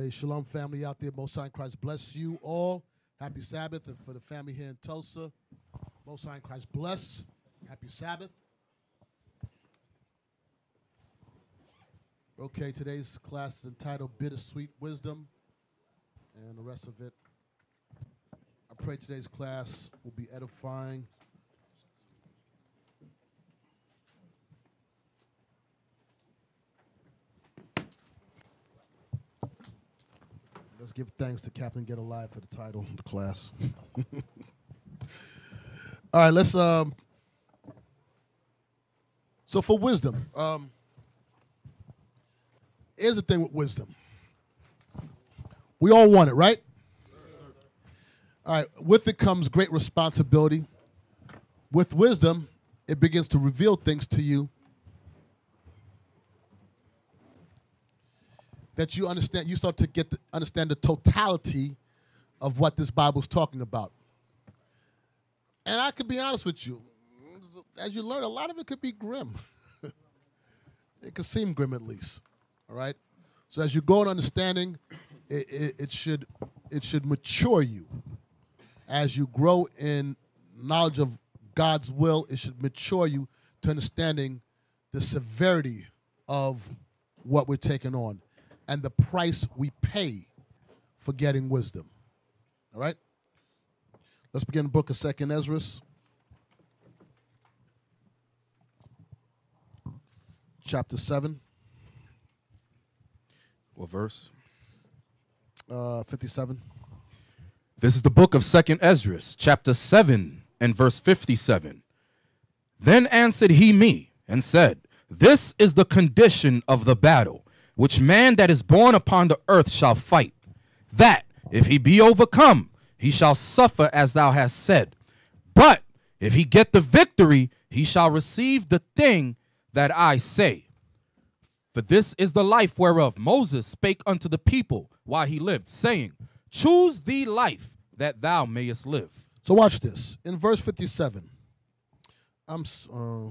Hey, Shalom family out there. Most High in Christ bless you all. Happy Sabbath. And for the family here in Tulsa, Most High in Christ bless. Happy Sabbath. Okay, today's class is entitled Bittersweet Wisdom, and the rest of it. I pray today's class will be edifying. Let's give thanks to Captain Gedaliah for the title the class. All right, let's um so for wisdom, um here's the thing with wisdom. We all want it, right? All right, with it comes great responsibility. With wisdom, it begins to reveal things to you that you understand, you start to get to understand the totality of what this Bible's talking about. And I could be honest with you, as you learn, a lot of it could be grim. it could seem grim at least. All right. So as you grow in understanding, it, it, it should it should mature you. As you grow in knowledge of God's will, it should mature you to understanding the severity of what we're taking on and the price we pay for getting wisdom. All right? Let's begin the book of Second Ezra. Chapter 7. What verse? Uh, 57. This is the book of Second Ezra, chapter 7 and verse 57. Then answered he me and said, This is the condition of the battle, which man that is born upon the earth shall fight. That, if he be overcome, he shall suffer as thou hast said. But if he get the victory, he shall receive the thing that I say. For this is the life whereof Moses spake unto the people while he lived, saying, Choose thee life that thou mayest live. So watch this. In verse 57, I'm uh,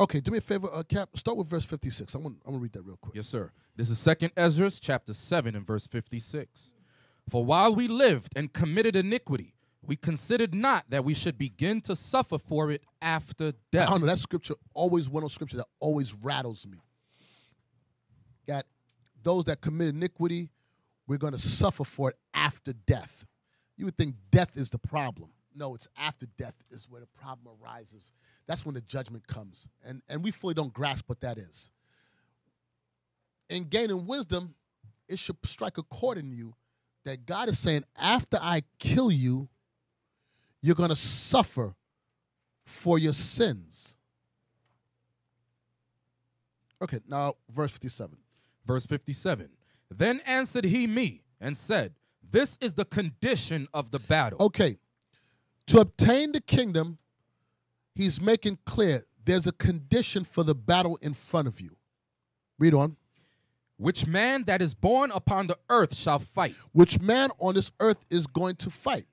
Okay, do me a favor, uh, Cap. Start with verse 56. I'm gonna, I'm gonna read that real quick. Yes, sir. This is Second Ezra, chapter 7 and verse 56. For while we lived and committed iniquity, we considered not that we should begin to suffer for it after death. I don't know. That scripture always one of scripture that always rattles me. That those that commit iniquity, we're going to suffer for it after death. You would think death is the problem. No, it's after death is where the problem arises. That's when the judgment comes. And, and we fully don't grasp what that is. In gaining wisdom, it should strike a chord in you that God is saying, after I kill you, you're going to suffer for your sins. Okay, now verse 57. Verse 57. Then answered he me and said, This is the condition of the battle. Okay, to obtain the kingdom, he's making clear there's a condition for the battle in front of you. Read on. Which man that is born upon the earth shall fight. Which man on this earth is going to fight.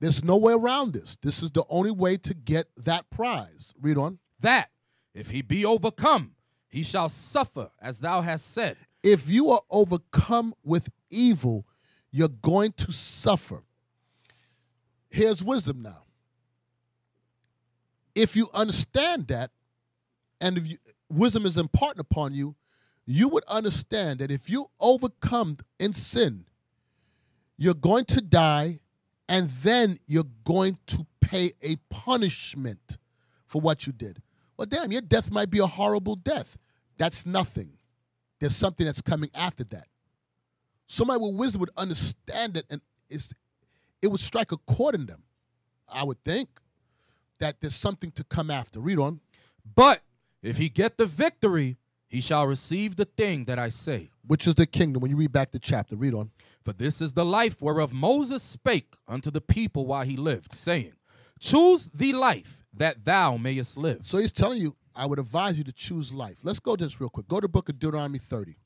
There's no way around this. This is the only way to get that prize. Read on. That if he be overcome, he shall suffer, as thou hast said. If you are overcome with evil, you're going to suffer. Here's wisdom now. If you understand that, and if you, wisdom is imparted upon you, you would understand that if you overcome in sin, you're going to die, and then you're going to pay a punishment for what you did. Well, damn, your death might be a horrible death. That's nothing. There's something that's coming after that. Somebody with wisdom would understand it, and it's, it would strike a chord in them. I would think that there's something to come after. Read on. But if he get the victory, he shall receive the thing that I say. Which is the kingdom. When you read back the chapter, read on. For this is the life whereof Moses spake unto the people while he lived, saying, Choose the life that thou mayest live. So he's telling you, I would advise you to choose life. Let's go to this real quick. Go to the book of Deuteronomy 30.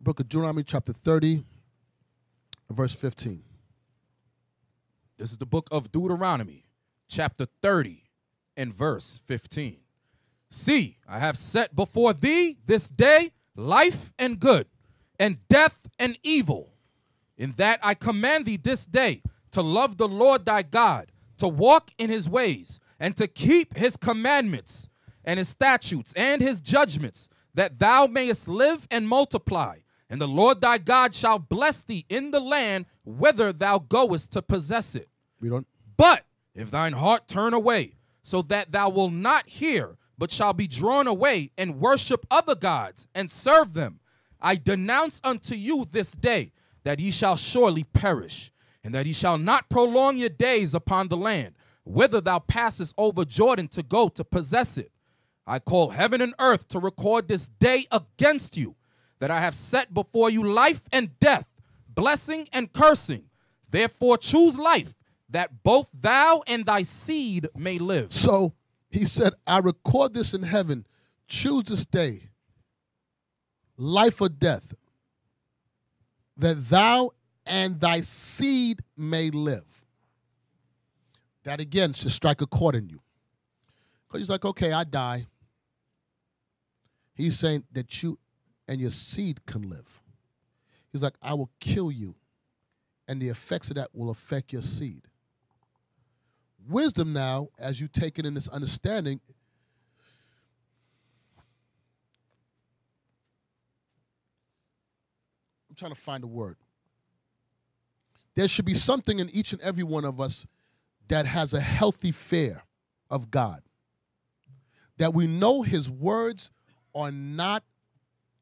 Book of Deuteronomy, chapter 30, verse 15. This is the book of Deuteronomy, chapter 30 and verse 15. See, I have set before thee this day life and good, and death and evil. In that I command thee this day to love the Lord thy God, to walk in his ways, and to keep his commandments and his statutes and his judgments, that thou mayest live and multiply. And the Lord thy God shall bless thee in the land whither thou goest to possess it. We don't. But if thine heart turn away, so that thou wilt not hear, but shall be drawn away and worship other gods and serve them, I denounce unto you this day that ye shall surely perish, and that ye shall not prolong your days upon the land, whither thou passest over Jordan to go to possess it. I call heaven and earth to record this day against you, that I have set before you life and death, blessing and cursing. Therefore choose life, that both thou and thy seed may live. So he said, I record this in heaven. Choose this day, life or death, that thou and thy seed may live. That again should strike a chord in you. Because he's like, okay, I die. He's saying that you and your seed can live. He's like, I will kill you, and the effects of that will affect your seed. Wisdom now, as you take it in this understanding, I'm trying to find a word. There should be something in each and every one of us that has a healthy fear of God. That we know his words are not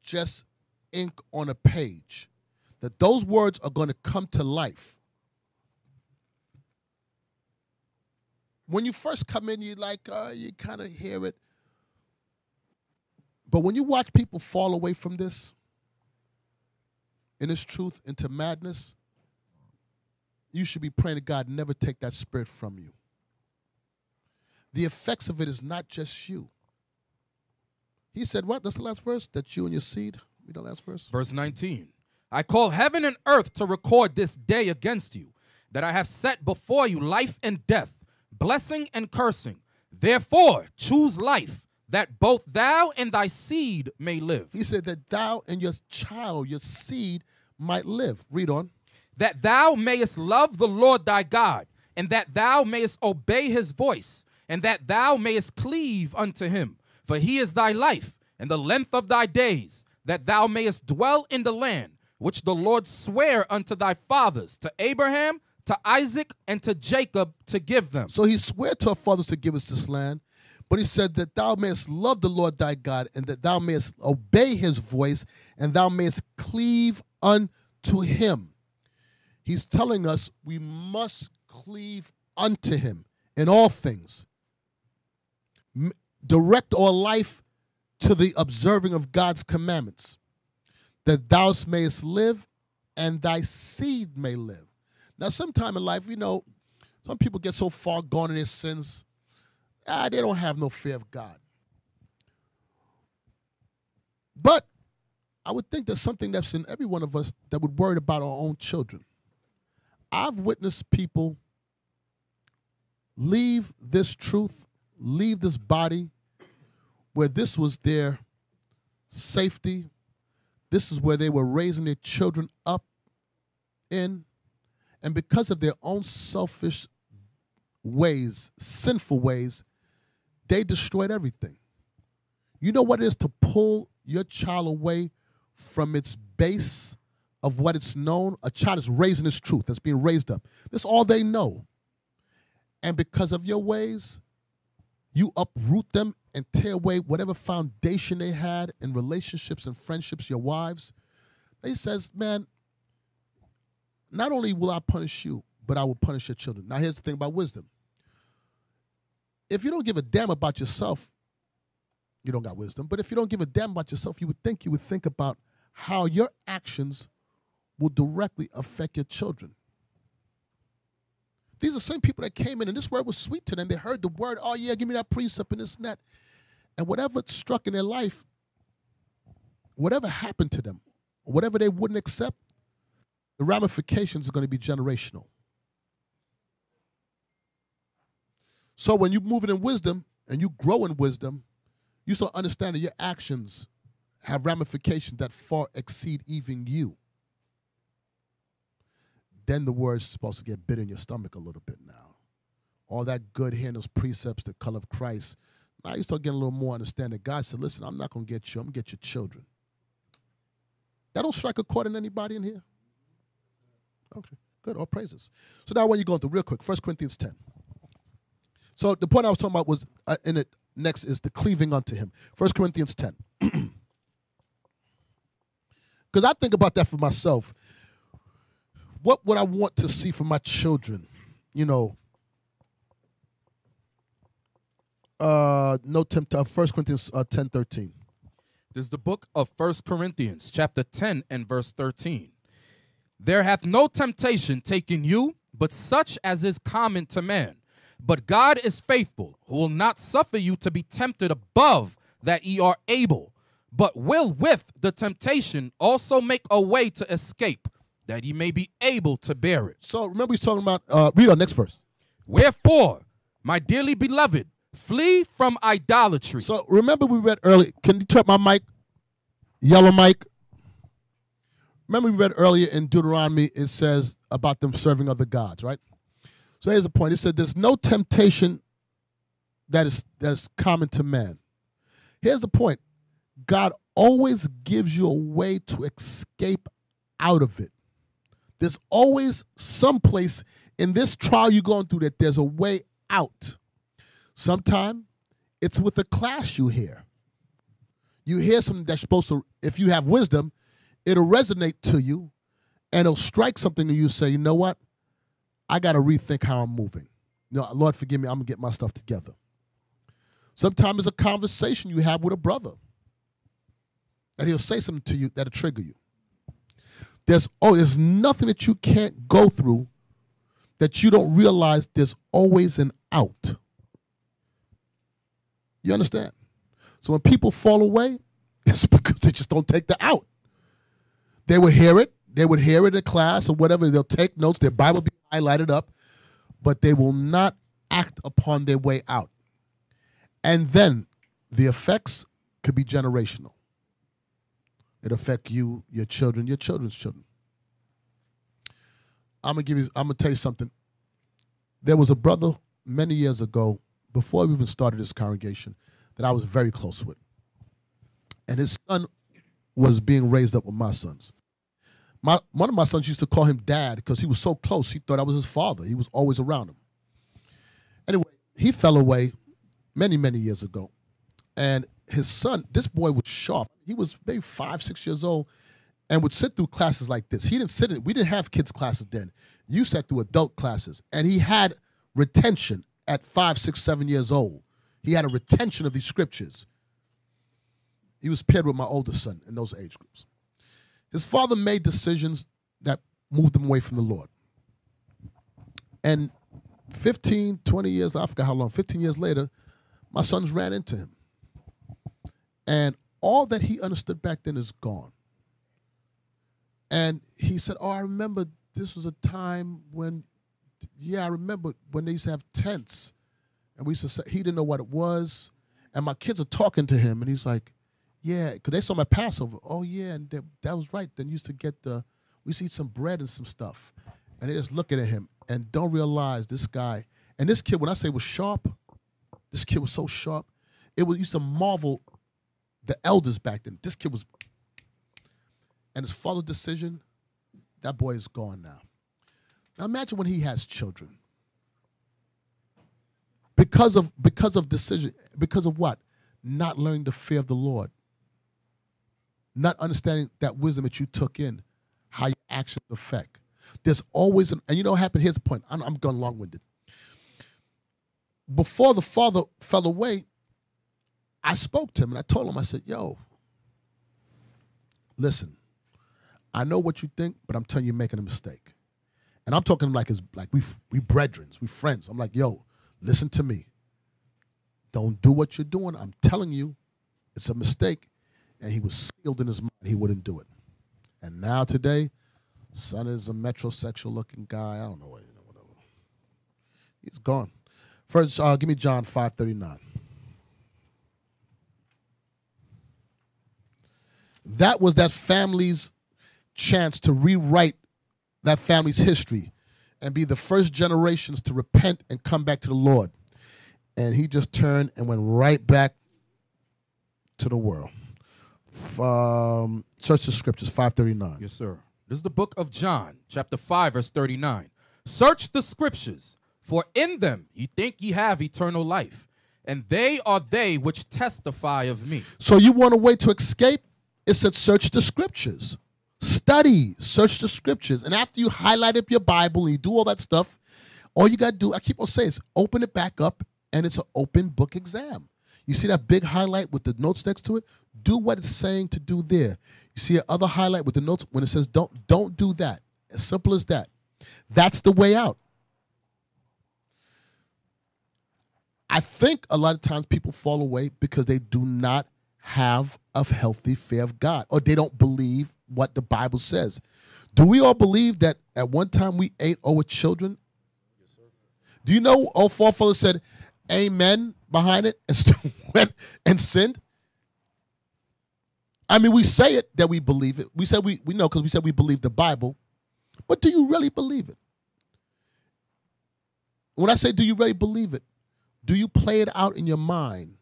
just ink on a page, that those words are going to come to life. When you first come in, you like, uh, you kind of hear it. But when you watch people fall away from this, in this truth, into madness, you should be praying to God never take that spirit from you. The effects of it is not just you. He said, What? That's the last verse? That you and your seed? Read the last verse. Verse 19 I call heaven and earth to record this day against you, that I have set before you life and death, blessing and cursing. Therefore, choose life, that both thou and thy seed may live. He said that thou and your child, your seed, might live. Read on. That thou mayest love the Lord thy God, and that thou mayest obey his voice, and that thou mayest cleave unto him. For he is thy life, and the length of thy days, that thou mayest dwell in the land which the Lord sware unto thy fathers, to Abraham, to Isaac, and to Jacob to give them. So he swore to our fathers to give us this land, but he said that thou mayest love the Lord thy God, and that thou mayest obey his voice, and thou mayest cleave unto him. He's telling us we must cleave unto him in all things. Direct our life to the observing of God's commandments, that thou mayest live and thy seed may live. Now, sometime in life, you know, some people get so far gone in their sins, ah, they don't have no fear of God. But I would think there's something that's in every one of us that would worry about our own children. I've witnessed people leave this truth, leave this body where this was their safety. This is where they were raising their children up in. And because of their own selfish ways, sinful ways, they destroyed everything. You know what it is to pull your child away from its base of what it's known? A child is raising its truth, that's being raised up. That's all they know. And because of your ways, you uproot them and tear away whatever foundation they had in relationships and friendships, your wives. He says, man, not only will I punish you, but I will punish your children. Now, here's the thing about wisdom. If you don't give a damn about yourself, you don't got wisdom. But if you don't give a damn about yourself, you would think you would think about how your actions will directly affect your children. These are the same people that came in and this word was sweet to them. They heard the word, oh yeah, give me that precept and this and that. And whatever struck in their life, whatever happened to them, whatever they wouldn't accept, the ramifications are going to be generational. So when you move it in wisdom, and you grow in wisdom, you start understanding your actions have ramifications that far exceed even you. Then the word's supposed to get bit in your stomach a little bit now. All that good those precepts, the color of Christ. Now you start getting a little more understanding. God said, listen, I'm not going to get you. I'm going to get your children. That don't strike a chord in anybody in here? Okay, good. All praises. So now when you go into real quick, 1 Corinthians 10. So the point I was talking about was uh, in it next is the cleaving unto him. 1 Corinthians 10. Because I think about that for myself. What would I want to see for my children? You know, uh, no tempt. Uh, 1 Corinthians uh, 10 13. This is the book of First Corinthians, chapter 10 and verse 13. There hath no temptation taken you, but such as is common to man. But God is faithful, who will not suffer you to be tempted above that ye are able, but will with the temptation also make a way to escape, that ye may be able to bear it. So remember, he's talking about, uh, read our next verse. Wherefore, my dearly beloved, Flee from idolatry. So remember we read earlier. Can you turn my mic? Yellow mic. Remember we read earlier in Deuteronomy, it says about them serving other gods, right? So here's the point. It said there's no temptation that is that is common to man. Here's the point. God always gives you a way to escape out of it. There's always some place in this trial you're going through that there's a way out. Sometimes it's with a class you hear. You hear something that's supposed to, if you have wisdom, it'll resonate to you and it'll strike something and you say, you know what? I got to rethink how I'm moving. Know, Lord, forgive me, I'm going to get my stuff together. Sometimes it's a conversation you have with a brother. And he'll say something to you that'll trigger you. There's oh, there's nothing that you can't go through that you don't realize there's always an out. You understand? So when people fall away, it's because they just don't take the out. They would hear it, they would hear it in class or whatever, they'll take notes, their Bible be highlighted up, but they will not act upon their way out. And then the effects could be generational. It affect you, your children, your children's children. I'm gonna give you. I'm gonna tell you something. There was a brother many years ago before we even started this congregation that I was very close with. And his son was being raised up with my sons. My, one of my sons used to call him dad because he was so close. He thought I was his father. He was always around him. Anyway, he fell away many, many years ago. And his son, this boy was sharp. He was maybe five, six years old and would sit through classes like this. He didn't sit in, we didn't have kids' classes then. You sat through adult classes. And he had retention at five, six, seven years old. He had a retention of these scriptures. He was paired with my older son in those age groups. His father made decisions that moved him away from the Lord. And 15, 20 years, I forgot how long, 15 years later, my sons ran into him. And all that he understood back then is gone. And he said, Oh, I remember this was a time when yeah, I remember when they used to have tents, and we used to say he didn't know what it was, and my kids are talking to him, and he's like, "Yeah," because they saw my Passover. Oh yeah, and they, that was right. Then used to get the we used to eat some bread and some stuff, and they're just looking at him and don't realize this guy and this kid. When I say was sharp, this kid was so sharp. It was used to marvel the elders back then. This kid was, and his father's decision, that boy is gone now. Now imagine when he has children. Because of because of decision, because of what? Not learning the fear of the Lord. Not understanding that wisdom that you took in, how your actions affect. There's always an, and you know what happened? Here's the point. I'm, I'm going long-winded. Before the father fell away, I spoke to him and I told him, I said, yo, listen, I know what you think, but I'm telling you, you're making a mistake. And I'm talking like it's like we we brethrens, we friends. I'm like, yo, listen to me. Don't do what you're doing. I'm telling you, it's a mistake. And he was sealed in his mind. He wouldn't do it. And now today, son is a metrosexual looking guy. I don't know what you know, whatever. He's gone. First, uh, give me John 539. That was that family's chance to rewrite that family's history and be the first generations to repent and come back to the Lord. And he just turned and went right back to the world. Um, search the scriptures, 539. Yes, sir. This is the book of John, chapter 5, verse 39. Search the scriptures, for in them ye think ye have eternal life, and they are they which testify of me. So you want a way to escape? It said search the scriptures. Study, search the scriptures. And after you highlight up your Bible and you do all that stuff, all you got to do, I keep on saying, is open it back up and it's an open book exam. You see that big highlight with the notes next to it? Do what it's saying to do there. You see another highlight with the notes when it says don't don't do that. As simple as that. That's the way out. I think a lot of times people fall away because they do not have a healthy fear of God or they don't believe what the Bible says. Do we all believe that at one time we ate our children? Do you know our forefathers said amen behind it and still went and sinned? I mean, we say it that we believe it. We said we, we know because we said we believe the Bible, but do you really believe it? When I say do you really believe it, do you play it out in your mind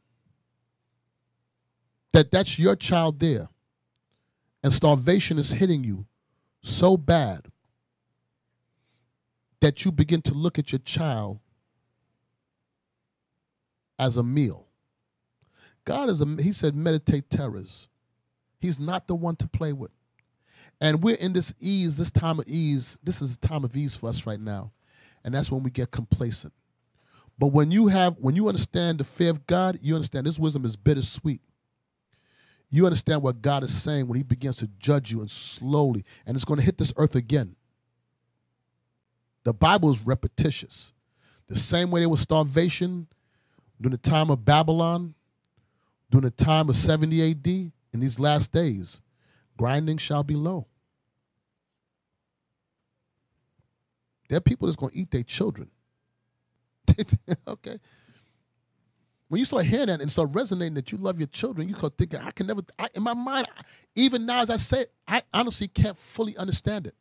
that that's your child there and starvation is hitting you so bad that you begin to look at your child as a meal. God is a, he said, meditate terrors. He's not the one to play with. And we're in this ease, this time of ease. This is a time of ease for us right now. And that's when we get complacent. But when you have, when you understand the fear of God, you understand this wisdom is bittersweet. You understand what God is saying when He begins to judge you and slowly, and it's going to hit this earth again. The Bible is repetitious. The same way there was starvation during the time of Babylon, during the time of 70 AD, in these last days, grinding shall be low. There are people that's going to eat their children. okay. When you start hearing that and start resonating that you love your children, you start thinking, I can never, I, in my mind, even now as I say it, I honestly can't fully understand it.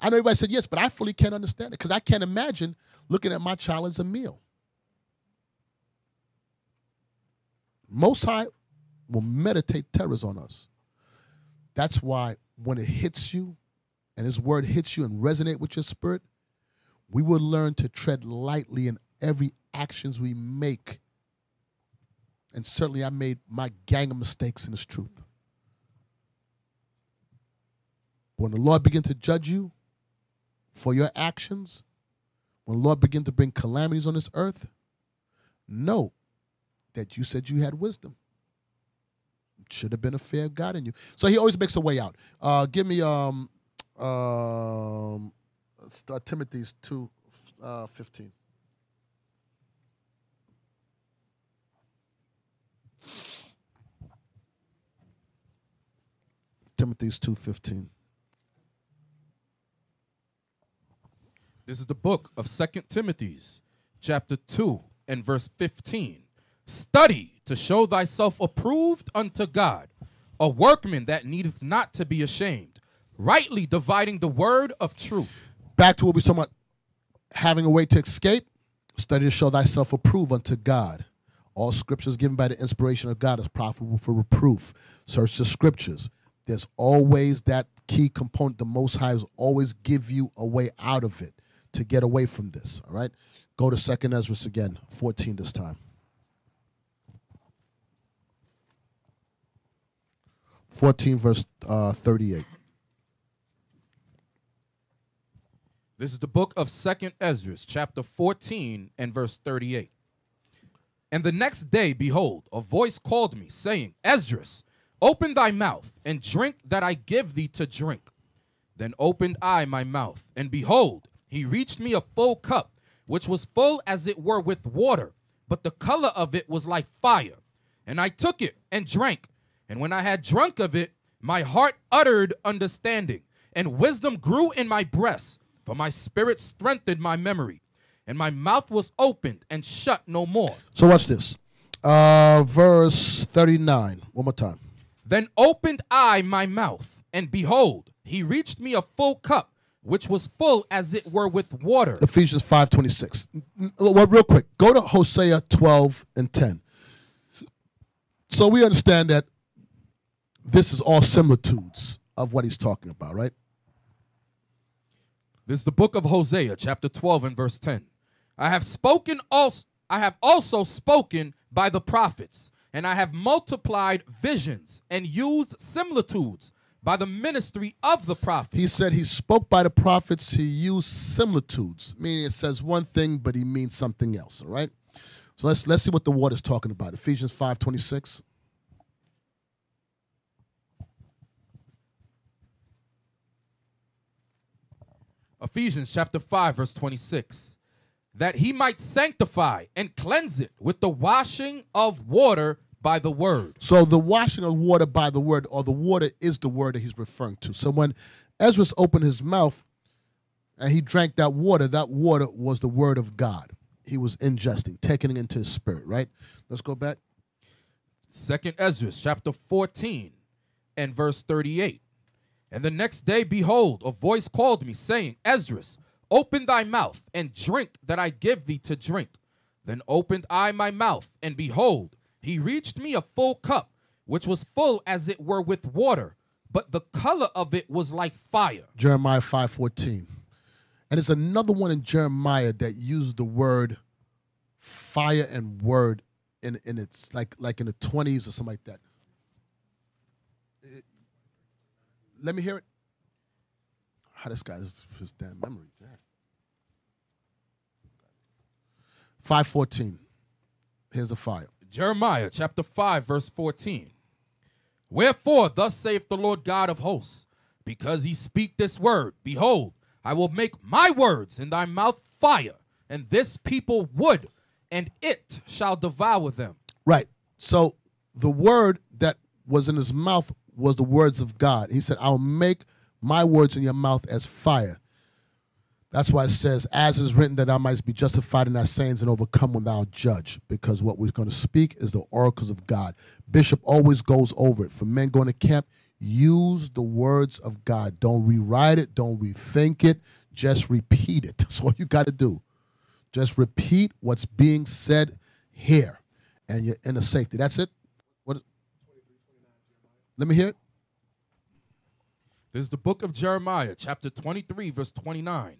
I know everybody said yes, but I fully can't understand it because I can't imagine looking at my child as a meal. Most High will meditate terrors on us. That's why when it hits you and His word hits you and resonate with your spirit, we will learn to tread lightly in every actions we make. And certainly I made my gang of mistakes in this truth. When the Lord begin to judge you for your actions, when the Lord begin to bring calamities on this earth, know that you said you had wisdom. Should have been a fear of God in you. So he always makes a way out. Uh, give me um, um, uh, Timothy's 2 uh, 15. Timothy's 2:15. This is the book of Second Timothy's, chapter 2 and verse 15. Study to show thyself approved unto God, a workman that needeth not to be ashamed, rightly dividing the word of truth. Back to what we were talking about having a way to escape. Study to show thyself approved unto God. All scriptures given by the inspiration of God is profitable for reproof. Search the scriptures. There's always that key component. The Most High will always give you a way out of it to get away from this. All right. Go to Second Ezra again, 14 this time. 14 verse uh, 38. This is the book of Second Ezra, chapter 14 and verse 38. And the next day, behold, a voice called me, saying, Esdras, open thy mouth and drink that I give thee to drink. Then opened I my mouth, and behold, he reached me a full cup, which was full as it were with water, but the color of it was like fire. And I took it and drank. And when I had drunk of it, my heart uttered understanding, and wisdom grew in my breast, for my spirit strengthened my memory, and my mouth was opened and shut no more. So watch this. Uh, verse 39. One more time. Then opened I my mouth, and behold, he reached me a full cup, which was full as it were with water. Ephesians 5:26. N- n- Well, real quick, go to Hosea 12 and 10. So we understand that this is all similitudes of what he's talking about, right? This is the book of Hosea, chapter 12 and verse 10. I have spoken also I have also spoken by the prophets, and I have multiplied visions and used similitudes by the ministry of the prophets. He said he spoke by the prophets, he used similitudes, meaning it says one thing, but he means something else, all right? So let's let's see what the word is talking about. Ephesians 5:26. Ephesians chapter 5 verse 26 that he might sanctify and cleanse it with the washing of water by the word. So the washing of water by the word, or the water is the word that he's referring to. So when Ezra opened his mouth and he drank that water, that water was the word of God. He was ingesting, taking it into his spirit, right? Let's go back. Second Ezra chapter 14 and verse 38. And the next day, behold, a voice called me, saying, Esdras, open thy mouth and drink that I give thee to drink. Then opened I my mouth, and behold, he reached me a full cup, which was full as it were with water, but the color of it was like fire. Jeremiah 5:14. And it's another one in Jeremiah that used the word fire and word in in its like like in the 20s or something like that. Let me hear it. How this guy's his damn memory. Damn. 514. Here's the fire. Jeremiah chapter 5, verse 14. Wherefore, thus saith the Lord God of hosts, because he speak this word, behold, I will make my words in thy mouth fire, and this people wood, and it shall devour them. Right. So the word that was in his mouth was the words of God. He said, I'll make my words in your mouth as fire. That's why it says, as is written, that I might be justified in thy sayings and overcome when thou judge. Because what we're going to speak is the oracles of God. Bishop always goes over it. For men going to camp, use the words of God. Don't rewrite it, don't rethink it, just repeat it. That's all you got to do. Just repeat what's being said here, and you're in a safety. That's it. What? Let me hear it. This is the book of Jeremiah, chapter 23, verse 29.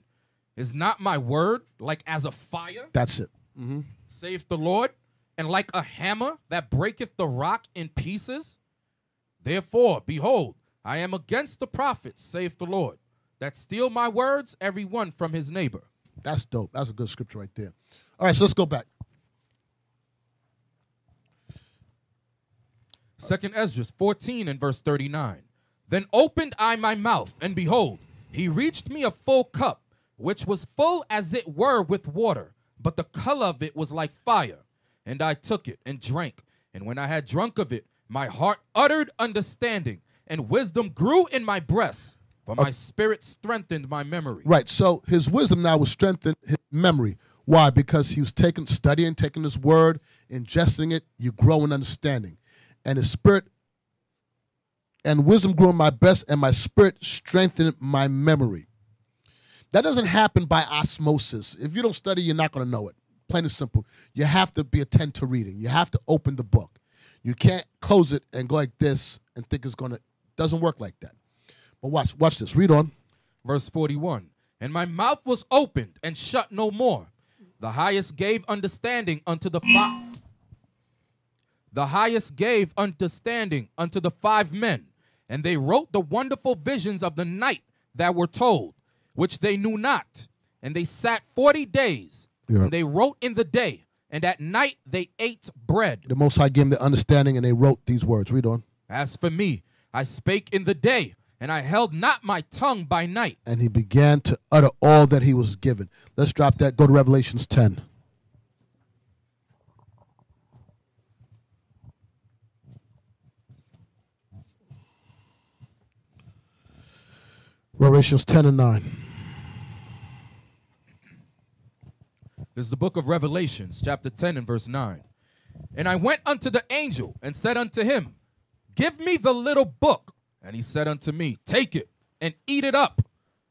Is not my word like as a fire, That's it. Mm-hmm. saith the Lord, and like a hammer that breaketh the rock in pieces? Therefore, behold, I am against the prophets, saith the Lord, that steal my words, every one from his neighbor. That's dope. That's a good scripture right there. All right, so let's go back. Second Ezra 14 and verse 39. Then opened I my mouth, and behold, he reached me a full cup, which was full as it were with water, but the color of it was like fire. And I took it and drank. And when I had drunk of it, my heart uttered understanding, and wisdom grew in my breast, for my spirit strengthened my memory. Right. So his wisdom now was strengthened his memory. Why? Because he was taking, studying, taking his word, ingesting it. You grow in understanding, and his spirit and wisdom grew in my breast, and my spirit strengthened my memory. That doesn't happen by osmosis. If you don't study, you're not going to know it. Plain and simple. You have to be attentive to reading. You have to open the book. You can't close it and go like this and think it's going to. Doesn't work like that. But watch, watch this. Read on. Verse 41 And my mouth was opened and shut no more. The highest gave understanding unto the five. The highest gave understanding unto the five men, and they wrote the wonderful visions of the night that were told, which they knew not. And they sat forty days, Yeah. and they wrote in the day, and at night they ate bread. The Most High gave them the understanding, and they wrote these words. Read on. As for me, I spake in the day, and I held not my tongue by night. and he began to utter all that he was given. Let's drop that. Go to Revelations 10. Revelations 10 and 9. This is the book of Revelations, chapter 10 and verse 9. And I went unto the angel and said unto him, Give me the little book. And he said unto me, Take it and eat it up,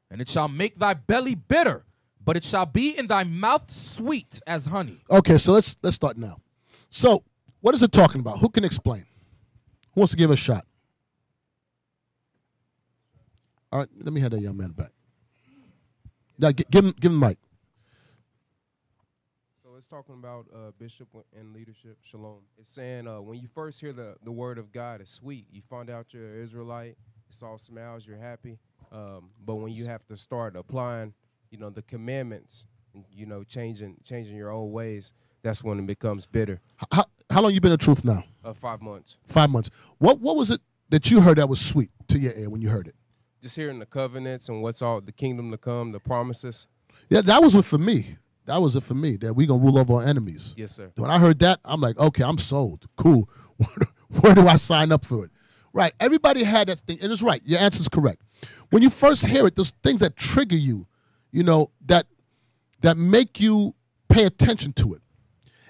and it shall make thy belly bitter, but it shall be in thy mouth sweet as honey. Okay, so let's let's start now. So, what is it talking about? Who can explain? Who wants to give a shot? All right, let me have that young man back. Now, gi- give him give him the mic. So it's talking about uh, bishop and leadership, shalom. It's saying uh, when you first hear the, the word of God, it's sweet. You find out you're an Israelite, it's all smiles, you're happy. Um, but when you have to start applying, you know, the commandments, and, you know, changing changing your own ways, that's when it becomes bitter. How, how long you been in truth now? Uh, five months. Five months. What what was it that you heard that was sweet to your ear when you heard it? Just hearing the covenants and what's all the kingdom to come, the promises. Yeah, that was it for me. That was it for me. That we gonna rule over our enemies. Yes, sir. When I heard that, I'm like, okay, I'm sold. Cool. Where do I sign up for it? Right. Everybody had that thing, and it's right. Your answer's correct. When you first hear it, those things that trigger you, you know, that that make you pay attention to it,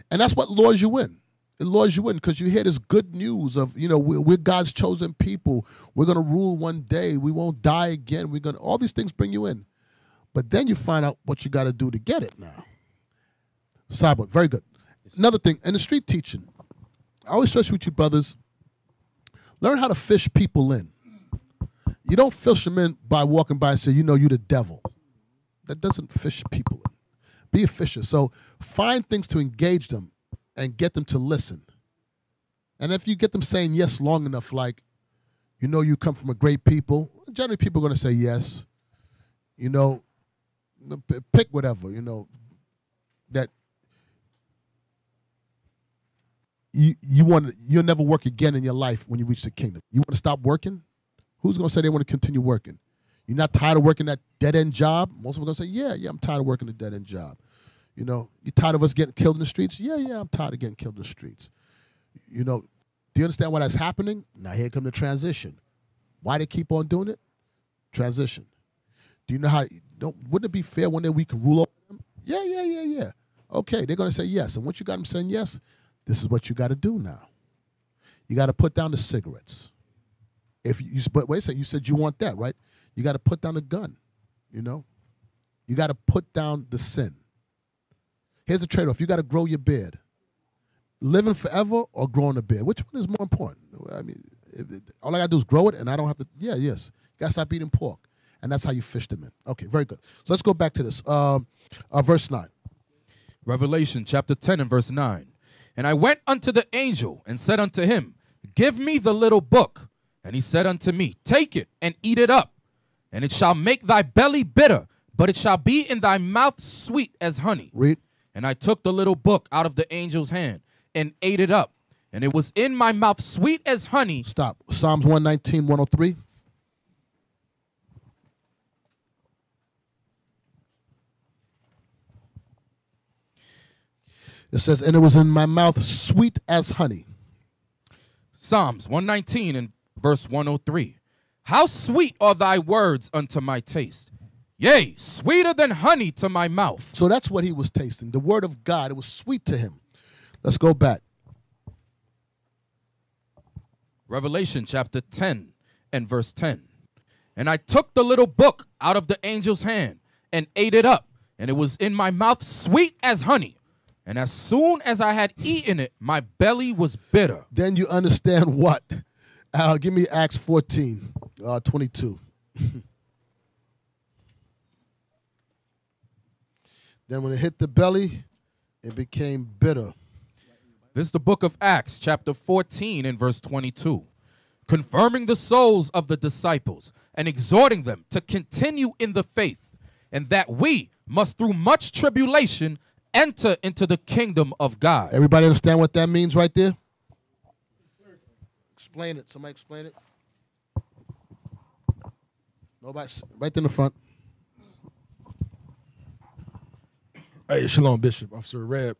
and that's what lures you in. Lures you in because you hear this good news of, you know, we're, we're God's chosen people. We're gonna rule one day. We won't die again. We're gonna. All these things bring you in, but then you find out what you got to do to get it now. Cyborg, very good. Another thing, in the street teaching, I always stress with you brothers, learn how to fish people in. You don't fish them in by walking by and say, you know, you're the devil. That doesn't fish people in. Be a fisher. So find things to engage them and get them to listen. And if you get them saying yes long enough, like, you know, you come from a great people, generally people are going to say yes. You know, pick whatever, you know, that you you want to you'll never work again in your life when you reach the kingdom. You want to stop working? Who's gonna say they want to continue working? You're not tired of working that dead end job? Most of them are gonna say, Yeah, yeah, I'm tired of working the dead end job. You know, you tired of us getting killed in the streets? Yeah, yeah, I'm tired of getting killed in the streets. You know, do you understand why that's happening? Now here come the transition. Why they keep on doing it? Transition. Do you know how? Don't wouldn't it be fair one day we can rule over them? Yeah, yeah, yeah, yeah. Okay, they're gonna say yes, and once you got them saying yes, this is what you got to do now. You got to put down the cigarettes. If you, but wait a second, you said you want that, right? You got to put down the gun. You know, you got to put down the sin. Here's a trade-off: you got to grow your beard. Living forever or growing a beard, which one is more important? I mean, if, if- all I got to do is grow it, and I don't have to. Yeah, yes, you got to stop eating pork, and that's how you fish them in. Okay, very good. So let's go back to this. Um, uh, verse nine. Revelation chapter 10 and verse 9. And I went unto the angel and said unto him, Give me the little book. And he said unto me, Take it and eat it up, and it shall make thy belly bitter, but it shall be in thy mouth sweet as honey. Read. And I took the little book out of the angel's hand and ate it up, and it was in my mouth sweet as honey. Stop. Psalms 119, 103. It says, and it was in my mouth sweet as honey. Psalms 119 and verse 103. How sweet are thy words unto my taste, yea, sweeter than honey to my mouth. So that's what he was tasting. The word of God, it was sweet to him. Let's go back. Revelation chapter 10 and verse 10. And I took the little book out of the angel's hand and ate it up, and it was in my mouth sweet as honey. And as soon as I had eaten it, my belly was bitter. Then you understand what? Uh, give me Acts 14, uh, 22. then when it hit the belly, it became bitter. This is the book of Acts, chapter 14, and verse 22. Confirming the souls of the disciples and exhorting them to continue in the faith, and that we must, through much tribulation, enter into the kingdom of God. Everybody understand what that means right there? Explain it. Somebody explain it. Nobody. Right there in the front. Hey, Shalom, Bishop, Officer Reb.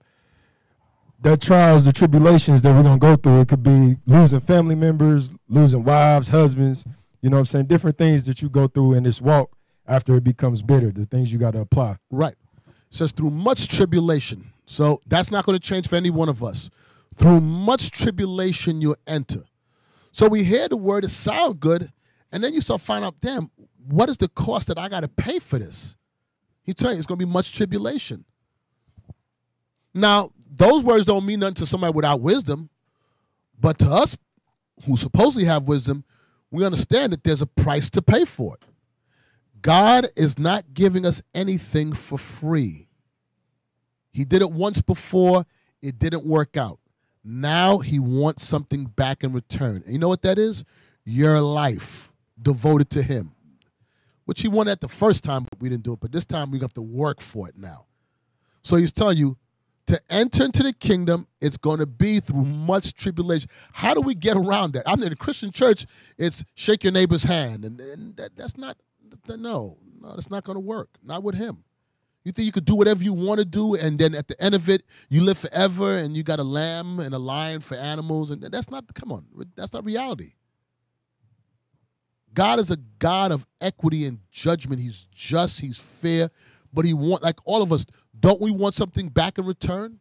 that trials, the tribulations that we're gonna go through, it could be losing family members, losing wives, husbands, you know what I'm saying? Different things that you go through in this walk after it becomes bitter, the things you gotta apply. Right. It says through much tribulation. So that's not going to change for any one of us. Through much tribulation you enter. So we hear the word, it sound good, and then you start finding out, damn, what is the cost that I got to pay for this? He tell you it's going to be much tribulation. Now, those words don't mean nothing to somebody without wisdom, but to us who supposedly have wisdom, we understand that there's a price to pay for it. God is not giving us anything for free. He did it once before, it didn't work out. Now he wants something back in return. And you know what that is? Your life devoted to him. Which he wanted at the first time, but we didn't do it. But this time we have to work for it now. So he's telling you to enter into the kingdom, it's going to be through much tribulation. How do we get around that? I'm in a Christian church, it's shake your neighbor's hand. And, and that, that's not, no, no, that's not going to work. Not with him. You think you could do whatever you want to do, and then at the end of it, you live forever, and you got a lamb and a lion for animals, and that's not. Come on, that's not reality. God is a God of equity and judgment. He's just. He's fair, but he want like all of us. Don't we want something back in return?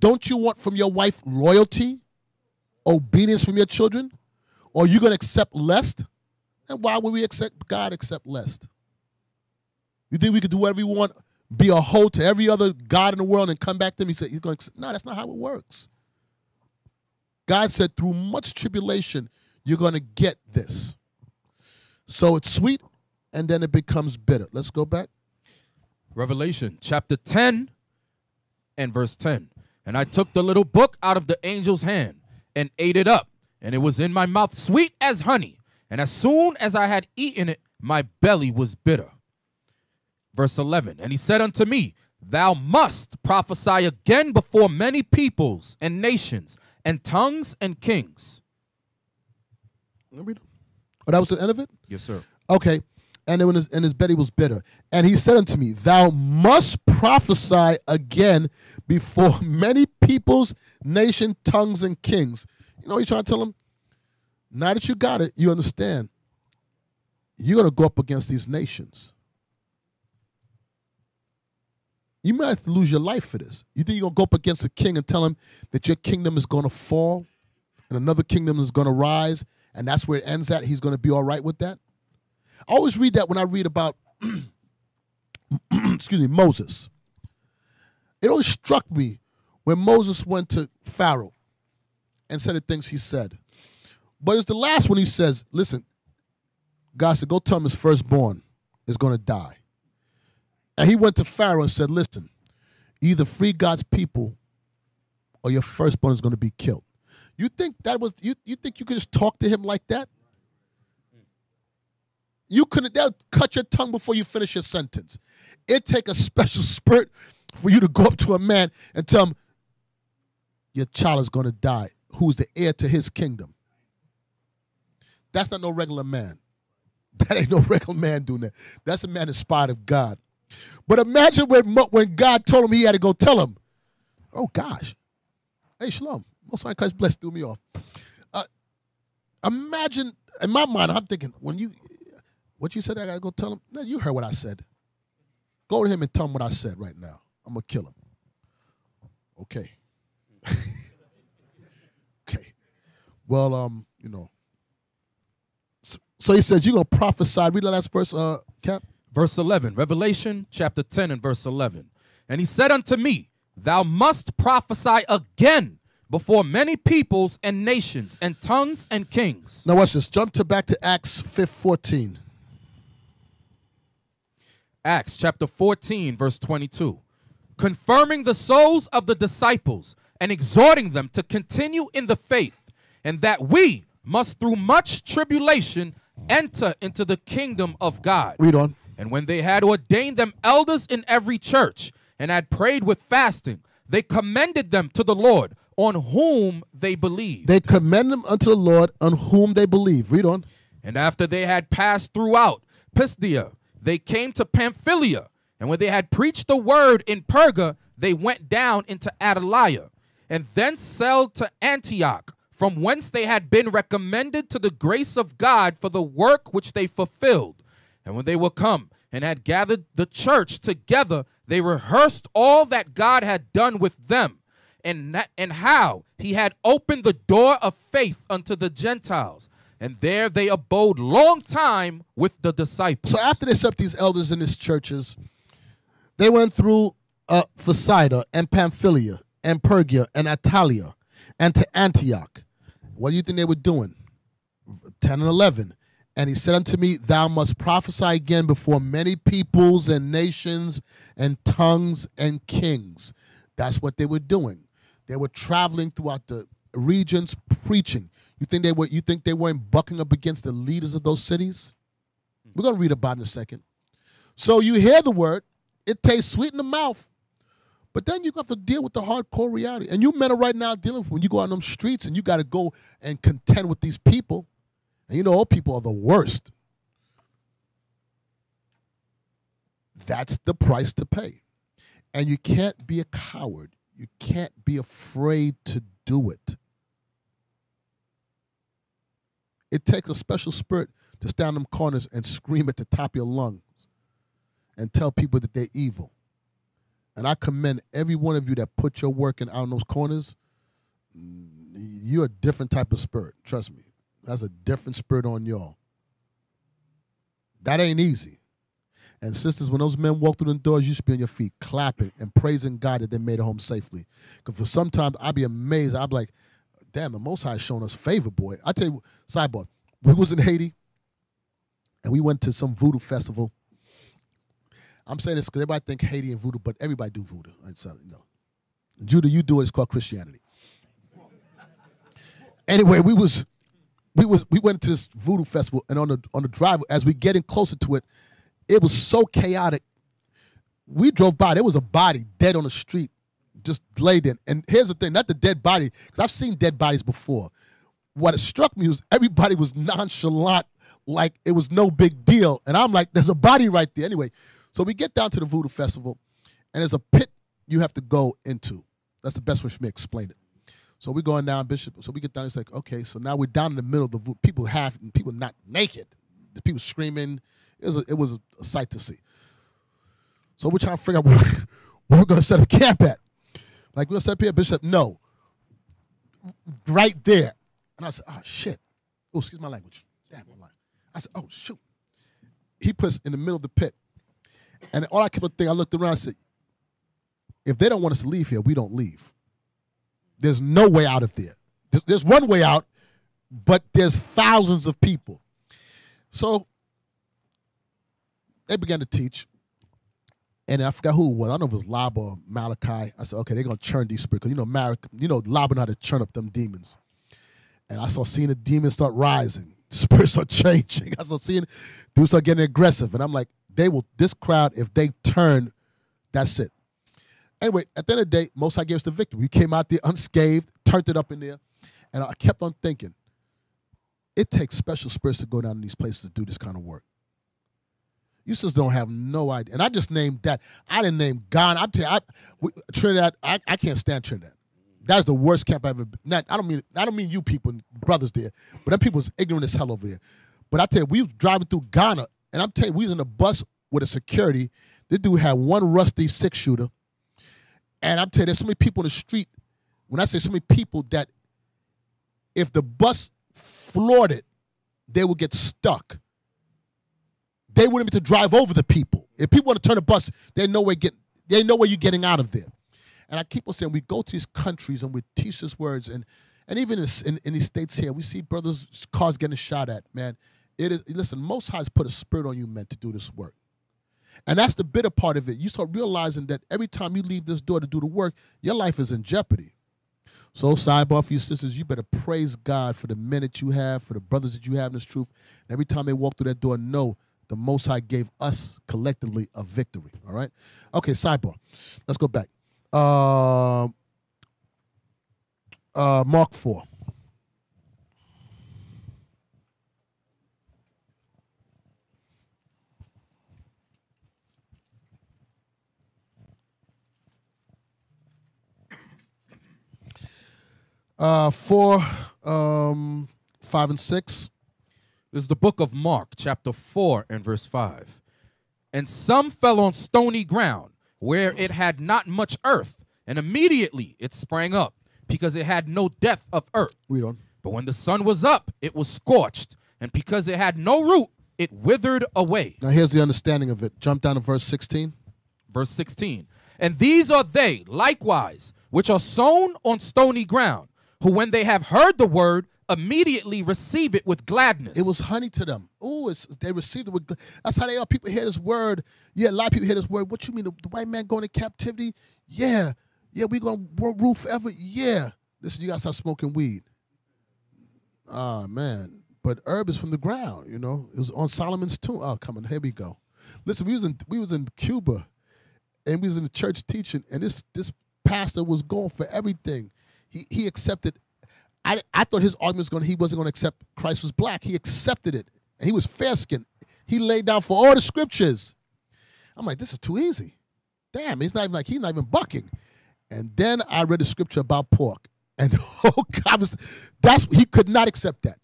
Don't you want from your wife loyalty, obedience from your children, or are you going to accept less? And why would we accept God accept less? You think we could do whatever we want, be a hoe to every other God in the world, and come back to him? He said, He's going no, that's not how it works. God said, through much tribulation, you're going to get this. So it's sweet, and then it becomes bitter. Let's go back. Revelation chapter 10 and verse 10. And I took the little book out of the angel's hand and ate it up, and it was in my mouth sweet as honey. And as soon as I had eaten it, my belly was bitter. Verse 11 And he said unto me, Thou must prophesy again before many peoples and nations and tongues and kings. Let me read. Oh, that was the end of it? Yes, sir. Okay. And, it was, and his belly was bitter. And he said unto me, Thou must prophesy again before many peoples, nation, tongues, and kings. You know he's trying to tell him? Now that you got it, you understand. You're going to go up against these nations. You might have to lose your life for this. You think you're going to go up against a king and tell him that your kingdom is going to fall and another kingdom is going to rise and that's where it ends at? He's going to be all right with that? I always read that when I read about, excuse me, Moses. It always struck me when Moses went to Pharaoh and said the things he said. But it's the last one he says, listen, God said, go tell him his firstborn is going to die. And he went to Pharaoh and said, Listen, either free God's people or your firstborn is going to be killed. You think that was you you think you could just talk to him like that? You couldn't they'll cut your tongue before you finish your sentence. It take a special spirit for you to go up to a man and tell him your child is going to die, who's the heir to his kingdom. That's not no regular man. That ain't no regular man doing that. That's a man inspired of God. But imagine when, when God told him he had to go tell him, oh gosh, hey, Shalom, most high Christ bless, threw me off. Uh, imagine, in my mind, I'm thinking, when you, what you said, I gotta go tell him, no, you heard what I said. Go to him and tell him what I said right now. I'm gonna kill him. Okay. okay. Well, um, you know. So, so he says, you're gonna prophesy. Read the last verse, uh, Cap. Verse 11, Revelation chapter 10 and verse 11. And he said unto me, Thou must prophesy again before many peoples and nations and tongues and kings. Now watch this. Jump to back to Acts 5, 14. Acts chapter 14, verse 22. Confirming the souls of the disciples and exhorting them to continue in the faith, and that we must through much tribulation enter into the kingdom of God. Read on. And when they had ordained them elders in every church and had prayed with fasting, they commended them to the Lord on whom they believed. They commend them unto the Lord on whom they believe. Read on. And after they had passed throughout Pisidia, they came to Pamphylia. And when they had preached the word in Perga, they went down into Attalia, and thence sailed to Antioch, from whence they had been recommended to the grace of God for the work which they fulfilled. And when they were come and had gathered the church together, they rehearsed all that God had done with them and, that, and how he had opened the door of faith unto the Gentiles. And there they abode long time with the disciples. So after they set these elders in these churches, they went through uh, and Pamphylia and Pergia and Attalia and to Antioch. What do you think they were doing? 10 and 11. And he said unto me, Thou must prophesy again before many peoples and nations and tongues and kings. That's what they were doing. They were traveling throughout the regions preaching. You think they were you think they weren't bucking up against the leaders of those cities? Hmm. We're gonna read about it in a second. So you hear the word, it tastes sweet in the mouth, but then you have to deal with the hardcore reality. And you men are right now dealing with when you go out on them streets and you got to go and contend with these people. And you know, old people are the worst. That's the price to pay. And you can't be a coward. You can't be afraid to do it. It takes a special spirit to stand them corners and scream at the top of your lungs and tell people that they're evil. And I commend every one of you that put your work in out in those corners. You're a different type of spirit. Trust me. That's a different spirit on y'all. That ain't easy. And sisters, when those men walk through the doors, you should be on your feet, clapping and praising God that they made it home safely. Because for sometimes I'd be amazed. I'd be like, damn, the Most High shown us favor, boy. I tell you, sidebar, we was in Haiti, and we went to some voodoo festival. I'm saying this because everybody think Haiti and voodoo, but everybody do voodoo. So, you know, Judah, you do it. It's called Christianity. anyway, we was we was we went to this voodoo festival, and on the on the drive, as we getting closer to it, it was so chaotic. We drove by. There was a body dead on the street, just laid in. And here's the thing: not the dead body, because I've seen dead bodies before. What struck me was everybody was nonchalant, like it was no big deal. And I'm like, "There's a body right there." Anyway, so we get down to the voodoo festival, and there's a pit you have to go into. That's the best way for me to explain it. So we're going down, Bishop. So we get down. It's like, okay, so now we're down in the middle of the vo- people half, people not naked. The people screaming. It was a, it was a sight to see. So we're trying to figure out where, where we're going to set up camp at. Like set up here, Bishop. No, right there. And I said, oh shit. Oh, excuse my language. Damn, I'm. I said, oh shoot. He puts in the middle of the pit, and all I kept thinking, I looked around. I said, if they don't want us to leave here, we don't leave. There's no way out of there. There's one way out, but there's thousands of people. So they began to teach. And I forgot who it was. I don't know if it was Lab or Malachi. I said, okay, they're gonna churn these spirits. You know, Mar- you know, Lab know how to churn up them demons. And I saw seeing the demons start rising. Spirits start changing. I saw seeing dudes start getting aggressive. And I'm like, they will, this crowd, if they turn, that's it. Anyway, at the end of the day, Most High gave us the victory. We came out there unscathed, turned it up in there, and I kept on thinking, it takes special spirits to go down in these places to do this kind of work. You just don't have no idea. And I just named that. I didn't name Ghana. I'm telling you, I, Trinidad. I, I can't stand Trinidad. That's the worst camp I've ever. Not, I don't mean I don't mean you people, brothers there, but them people's ignorant as hell over there. But I tell you, we was driving through Ghana, and I'm telling you, we was in a bus with a security. This dude had one rusty six shooter, and I'm telling you, there's so many people in the street. When I say so many people that if the bus floored it, they would get stuck. They wouldn't be to drive over the people. If people want to turn the bus, they know where get they know where you're getting out of there. And I keep on saying we go to these countries and we teach these words, and and even in, in, in these states here, we see brothers cars getting shot at. Man, it is listen. Most High's put a spirit on you, men, to do this work. And that's the bitter part of it. You start realizing that every time you leave this door to do the work, your life is in jeopardy. So, sidebar for you sisters, you better praise God for the men that you have, for the brothers that you have in this truth. And every time they walk through that door, know the Most High gave us collectively a victory. All right? Okay, sidebar. Let's go back. Um uh, Mark 4. Uh, 4, um, 5, and 6. This is the book of Mark, chapter 4, and verse 5. And some fell on stony ground, where it had not much earth, and immediately it sprang up, because it had no depth of earth. Read on. But when the sun was up, it was scorched, and because it had no root, it withered away. Now here's the understanding of it. Jump down to verse 16. Verse 16. And these are they, likewise, which are sown on stony ground, who when they have heard the word, immediately receive it with gladness. It was honey to them. Oh, they received it with. That's how they are. People hear this word. Yeah, a lot of people hear this word. What you mean, the, the white man going to captivity? Yeah, yeah, we gonna ru- rule forever. Yeah. Listen, you gotta stop smoking weed. Ah man, but herb is from the ground. You know, it was on Solomon's tomb. Oh, come on, here we go. Listen, we was in we was in Cuba, and we was in the church teaching, and this this pastor was going for everything. He he accepted. I, I thought his argument was going. He wasn't going to accept Christ was black. He accepted it, and he was fair skinned. He laid down for all the scriptures. I'm like, this is too easy. Damn, he's not even like he's not even bucking. And then I read the scripture about pork, and oh God, was, that's he could not accept that.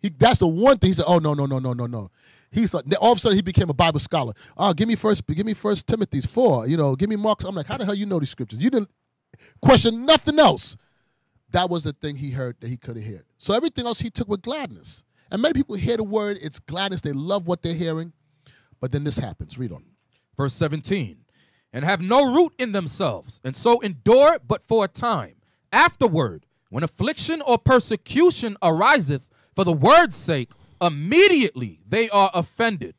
He, that's the one thing he said. Oh no no no no no no. He's like all of a sudden he became a Bible scholar. Oh, give me first, give me First Timothy's four. You know, give me Mark's. I'm like, how the hell you know these scriptures? You didn't question nothing else. That was the thing he heard that he could have heard. So everything else he took with gladness. And many people hear the word, it's gladness. They love what they're hearing. But then this happens. Read on. Verse 17. And have no root in themselves, and so endure but for a time. Afterward, when affliction or persecution ariseth for the word's sake, immediately they are offended.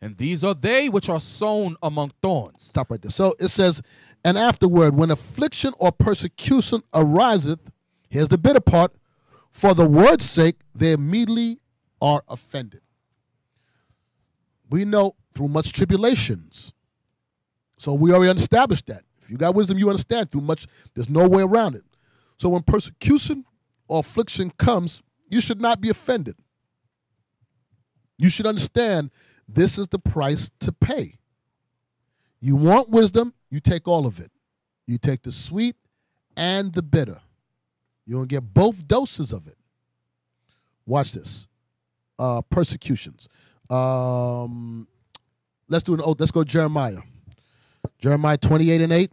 And these are they which are sown among thorns. Stop right there. So it says, and afterward, when affliction or persecution ariseth, here's the bitter part, for the word's sake, they immediately are offended. We know through much tribulations. So we already established that. If you got wisdom, you understand through much, there's no way around it. So when persecution or affliction comes, you should not be offended. You should understand this is the price to pay. You want wisdom, you take all of it. You take the sweet and the bitter. You're going to get both doses of it. Watch this. Uh, persecutions. Um, let's do an oath. Let's go Jeremiah. Jeremiah 28 and 8.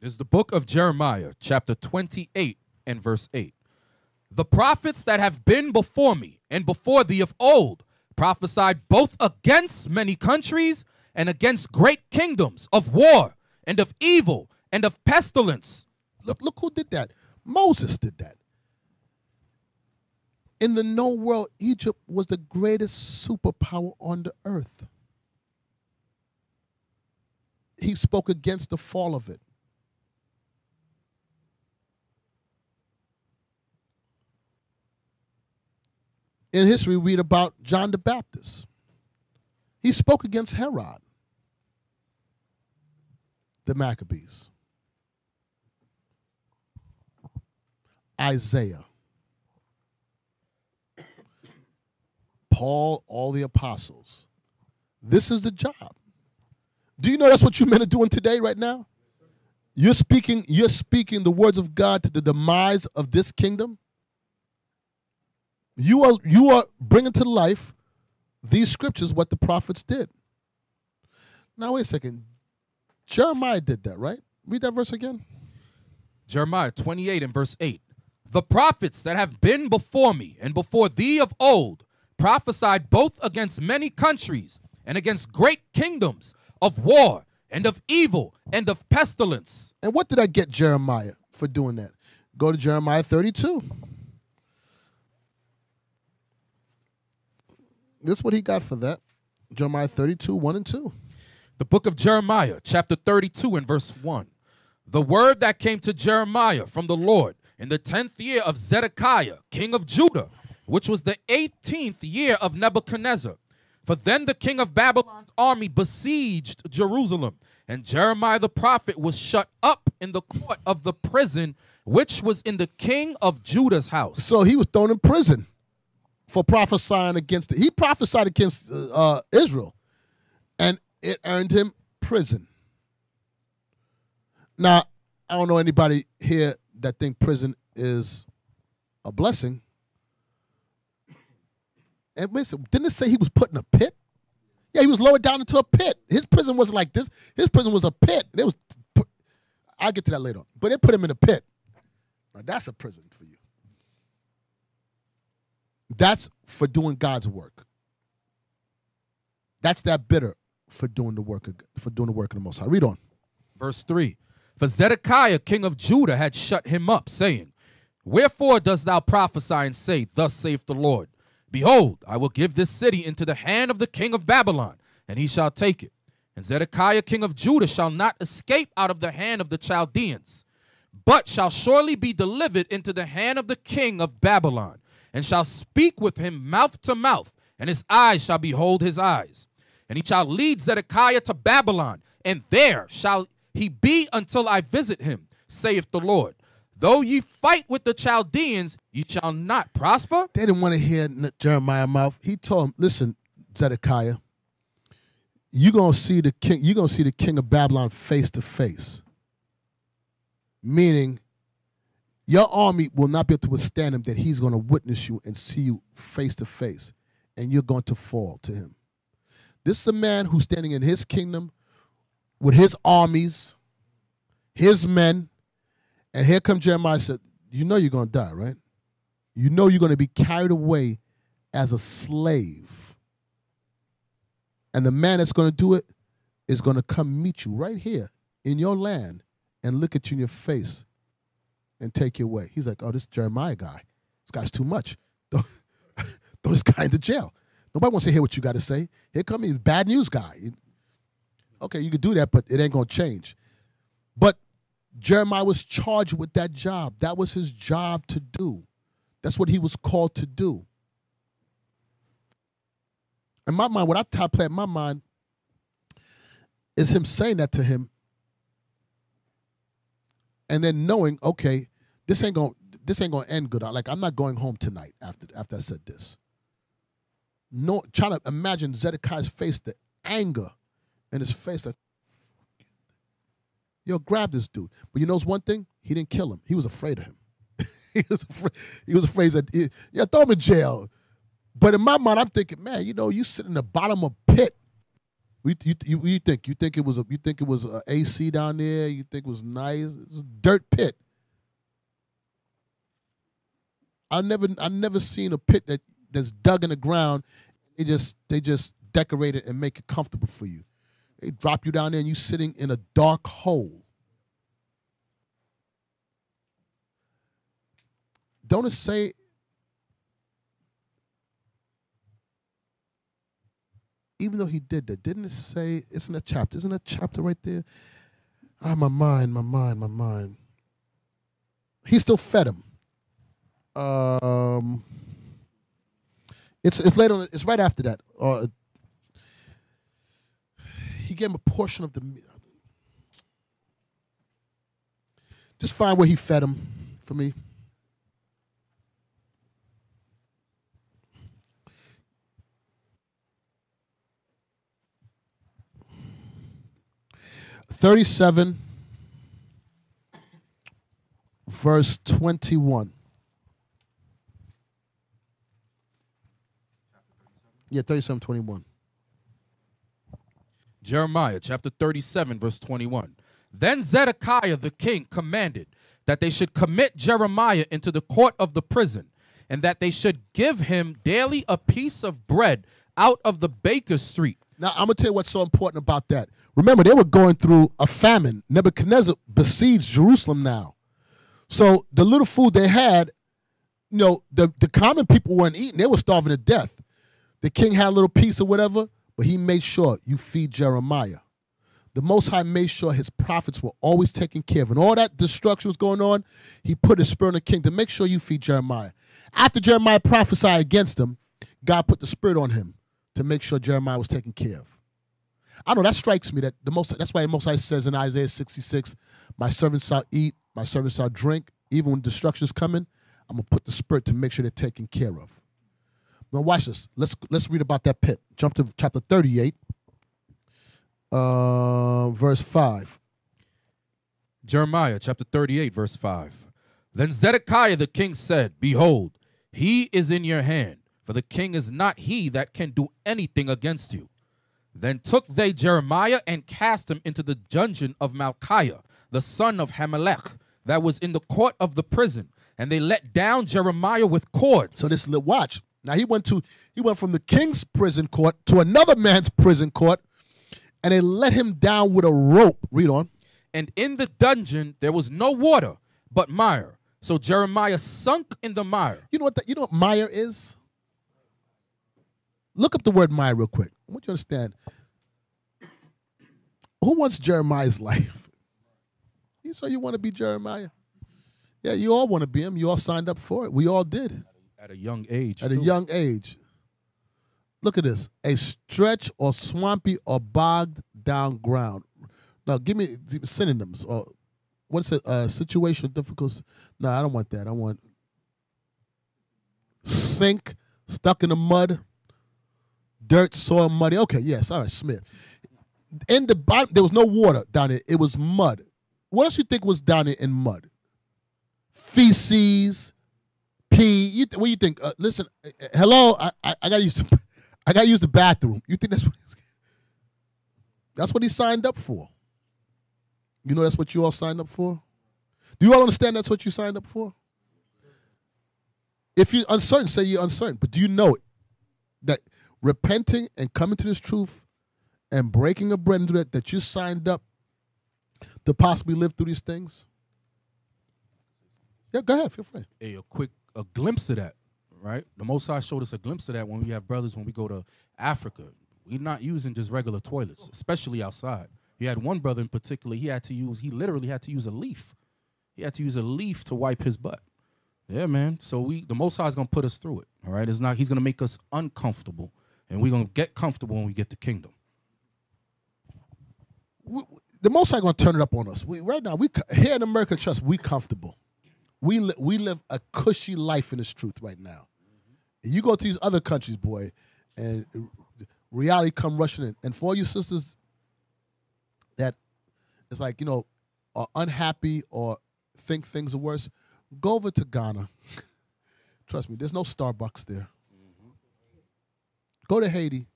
Is the book of Jeremiah, chapter 28 and verse 8. The prophets that have been before me and before thee of old prophesied both against many countries and against great kingdoms of war and of evil and of pestilence. Look, look who did that. Moses did that. In the known world, Egypt was the greatest superpower on the earth. He spoke against the fall of it. In history, we read about John the Baptist. He spoke against Herod, the Maccabees. Isaiah, Paul, all the apostles. This is the job. Do you know that's what you men are doing today, right now? You're speaking, you're speaking the words of God to the demise of this kingdom. You are you are bringing to life these scriptures what the prophets did. Now wait a second. Jeremiah did that, right? Read that verse again. Jeremiah 28 and verse 8. The prophets that have been before me and before thee of old prophesied both against many countries and against great kingdoms of war and of evil and of pestilence. And what did I get Jeremiah for doing that? Go to Jeremiah 32. This is what he got for that. Jeremiah 32, 1 and 2. The book of Jeremiah, chapter 32 and verse 1. The word that came to Jeremiah from the Lord in the tenth year of Zedekiah, king of Judah, which was the eighteenth year of Nebuchadnezzar. For then the king of Babylon's army besieged Jerusalem, and Jeremiah the prophet was shut up in the court of the prison, which was in the king of Judah's house. So he was thrown in prison for prophesying against it. He prophesied against uh, uh, Israel, and it earned him prison. Now, I don't know anybody here that think prison is a blessing. And listen, didn't it say he was put in a pit? Yeah, he was lowered down into a pit. His prison wasn't like this. His prison was a pit. It was. I'll get to that later. But they put him in a pit. Now that's a prison for you. That's for doing God's work. That's that bitter for doing the work of, for doing the work of the Most High. Read on. Verse 3 For Zedekiah, king of Judah, had shut him up, saying, Wherefore dost thou prophesy and say, Thus saith the Lord, Behold, I will give this city into the hand of the king of Babylon, and he shall take it. And Zedekiah, king of Judah, shall not escape out of the hand of the Chaldeans, but shall surely be delivered into the hand of the king of Babylon, and shall speak with him mouth to mouth, and his eyes shall behold his eyes. And he shall lead Zedekiah to Babylon, and there shall he be until I visit him, saith the Lord. Though ye fight with the Chaldeans, ye shall not prosper. They didn't want to hear Jeremiah mouth. He told him, "Listen, Zedekiah, you're gonna see the king. You're gonna see the king of Babylon face to face. Meaning, your army will not be able to withstand him. That he's gonna witness you and see you face to face, and you're going to fall to him." This is a man who's standing in his kingdom with his armies, his men. And here comes Jeremiah said, You know you're going to die, right? You know you're going to be carried away as a slave. And the man that's going to do it is going to come meet you right here in your land and look at you in your face and take you away. He's like, Oh, this Jeremiah guy. This guy's too much. Throw, this guy into jail. Nobody wants to hear what you got to say. Here come the bad news guy. Okay, you could do that, but it ain't gonna change. But Jeremiah was charged with that job. That was his job to do. That's what he was called to do. In my mind, what I try to play in my mind is him saying that to him, and then knowing, okay, this ain't gonna this ain't gonna end good. Like I'm not going home tonight after after I said this no, try to imagine Zedekiah's face, the anger in his face. Like, yo, grab this dude. But you know one thing? He didn't kill him. He was afraid of him. he was afraid. He was afraid that yeah, throw him in jail. But in my mind, I'm thinking, man, you know, you sit in the bottom of pit. You, you, you, think you think it was a you think it was a AC down there? You think it was nice? It's a dirt pit. I never I never seen a pit that that's dug in the ground. They just they just decorate it and make it comfortable for you. They drop you down there and you sitting in a dark hole. Don't it say even though he did that, didn't it say it's in a chapter? Isn't a chapter right there? Ah, my mind, my mind, my mind. He still fed him. Um it's it's later. On, it's right after that. Uh, he gave him a portion of the. Just find where he fed him for me. Thirty-seven, verse twenty-one. Yeah, 37, 21. Jeremiah chapter 37, verse 21. Then Zedekiah the king commanded that they should commit Jeremiah into the court of the prison, and that they should give him daily a piece of bread out of the baker's street. Now, I'm going to tell you what's so important about that. Remember, they were going through a famine. Nebuchadnezzar besieged Jerusalem now. So the little food they had, you know, the, the common people weren't eating. They were starving to death. The king had a little piece or whatever, but he made sure you feed Jeremiah. The Most High made sure his prophets were always taken care of. And all that destruction was going on, he put his spirit on the king to make sure you feed Jeremiah. After Jeremiah prophesied against him, God put the spirit on him to make sure Jeremiah was taken care of. I know that strikes me that the most that's why the most High says in Isaiah 66, my servants shall eat, my servants shall drink, even when destruction is coming, I'm gonna put the spirit to make sure they're taken care of. Now watch this. Let's let's read about that pit. Jump to chapter 38, uh, verse 5. Jeremiah chapter 38, verse 5. Then Zedekiah the king said, Behold, he is in your hand. for the king is not he that can do anything against you. Then took they Jeremiah and cast him into the dungeon of Malchiah, the son of Hammelech, that was in the court of the prison. And they let down Jeremiah with cords. So this little watch. Now he went to he went from the king's prison court to another man's prison court, and they let him down with a rope. Read on. and in the dungeon there was no water, but mire. So Jeremiah sunk in the mire. You know what? The, you know what mire is? Look up the word mire real quick. I want you to understand. Who wants Jeremiah's life? You so you want to be Jeremiah? Yeah, you all want to be him. You all signed up for it. We all did At a young age. at a young age. Look at this: a stretch or swampy or bogged down ground. Now, give me synonyms or what's a Uh, situation difficult. No, I don't want that. I want sink, stuck in the mud, dirt, soil, muddy. Okay, yes, all right, Smith. In the bottom, there was no water down there. It was mud. What else you think was down there in mud? Feces, pee. You what do you think? Uh, listen, uh, uh, hello, I, I, I gotta use, the, I gotta use the bathroom. You think that's what? That's what he signed up for. You know that's what you all signed up for. Do you all understand that's what you signed up for? If you're uncertain, say you're uncertain. But do you know it? That repenting and coming to this truth and breaking a bread into that, that you signed up to possibly live through these things? Yeah, go ahead. Feel free. a, a quick a glimpse of that, right? The Most High showed us a glimpse of that when we have brothers when we go to Africa. We're not using just regular toilets, especially outside. You had one brother in particular. He had to use. He literally had to use a leaf. He had to use a leaf to wipe his butt. Yeah, man. So we, the Most High is gonna put us through it. All right. It's not. He's gonna make us uncomfortable, and we're gonna get comfortable when we get the kingdom. we, the most High gonna turn it up on us. We right now we here in American Trust we comfortable. We li- we live a cushy life in this truth right now. You go to these other countries, boy, and reality come rushing in. And for you sisters that is like you know are unhappy or think things are worse, go over to Ghana. Trust me, there's no Starbucks there. Go to Haiti.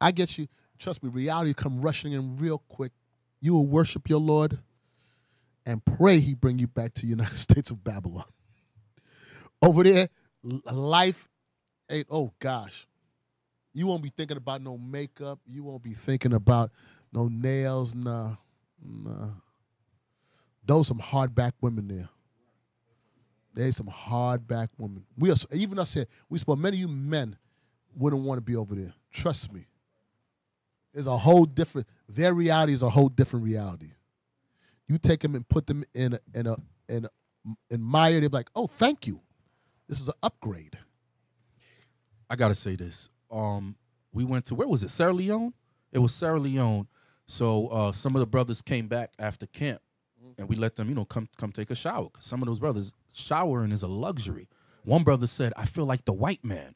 I get you. Trust me, reality come rushing in real quick. You will worship your Lord and pray he bring you back to United States of Babylon. Over there, life ain't oh gosh. You won't be thinking about no makeup. You won't be thinking about no nails, nah. Nah. Those some hardback women there. There's some hardback women. We are even us here, we suppose many of you men wouldn't want to be over there. Trust me. There's a whole different. Their reality is a whole different reality. You take them and put them in a in a in a, in Maya. They're like, oh, thank you. This is an upgrade. I gotta say this. Um, we went to where was it? Sierra Leone. It was Sierra Leone. So uh, some of the brothers came back after camp, and we let them, you know, come come take a shower. 'Cause some of those brothers showering is a luxury. One brother said, "I feel like the white man."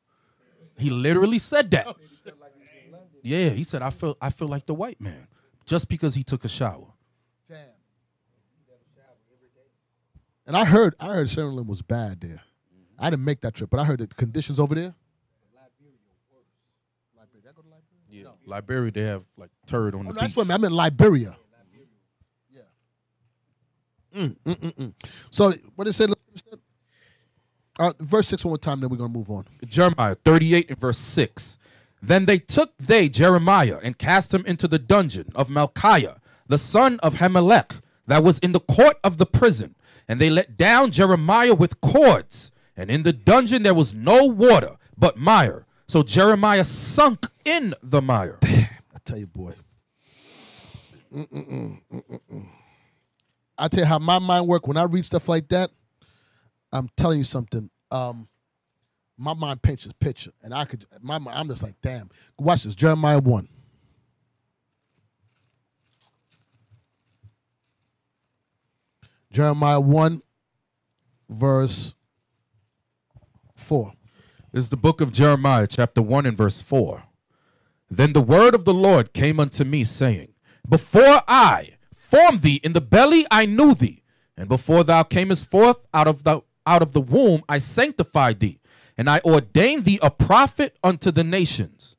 He literally said that. Yeah, he said, "I feel I feel like the white man," just because he took a shower. And I heard I heard Sherlin was bad there. I didn't make that trip, but I heard the conditions over there. Yeah, Liberia they have like turd on Oh, the no, that's beach. what I meant. Liberia. Yeah. Mm, mm, mm, mm. So what did it say? Uh, verse six one more time, then we're gonna move on. Jeremiah 38 and verse 6. Then they took they Jeremiah and cast him into the dungeon of Malchiah, the son of Hammelech, that was in the court of the prison. And they let down Jeremiah with cords. And in the dungeon there was no water, but mire. So Jeremiah sunk in the mire. Damn, I tell you, boy. I tell you how my mind work when I read stuff like that. I'm telling you something. Um, my mind paints this picture, and I could. My I'm just like, damn. Watch this, Jeremiah one. Jeremiah one, verse four. This is the book of Jeremiah, chapter 1 and verse 4. Then the word of the Lord came unto me, saying, Before I formed thee in the belly, I knew thee, and before thou camest forth out of the out of the womb, I sanctified thee, and I ordained thee a prophet unto the nations.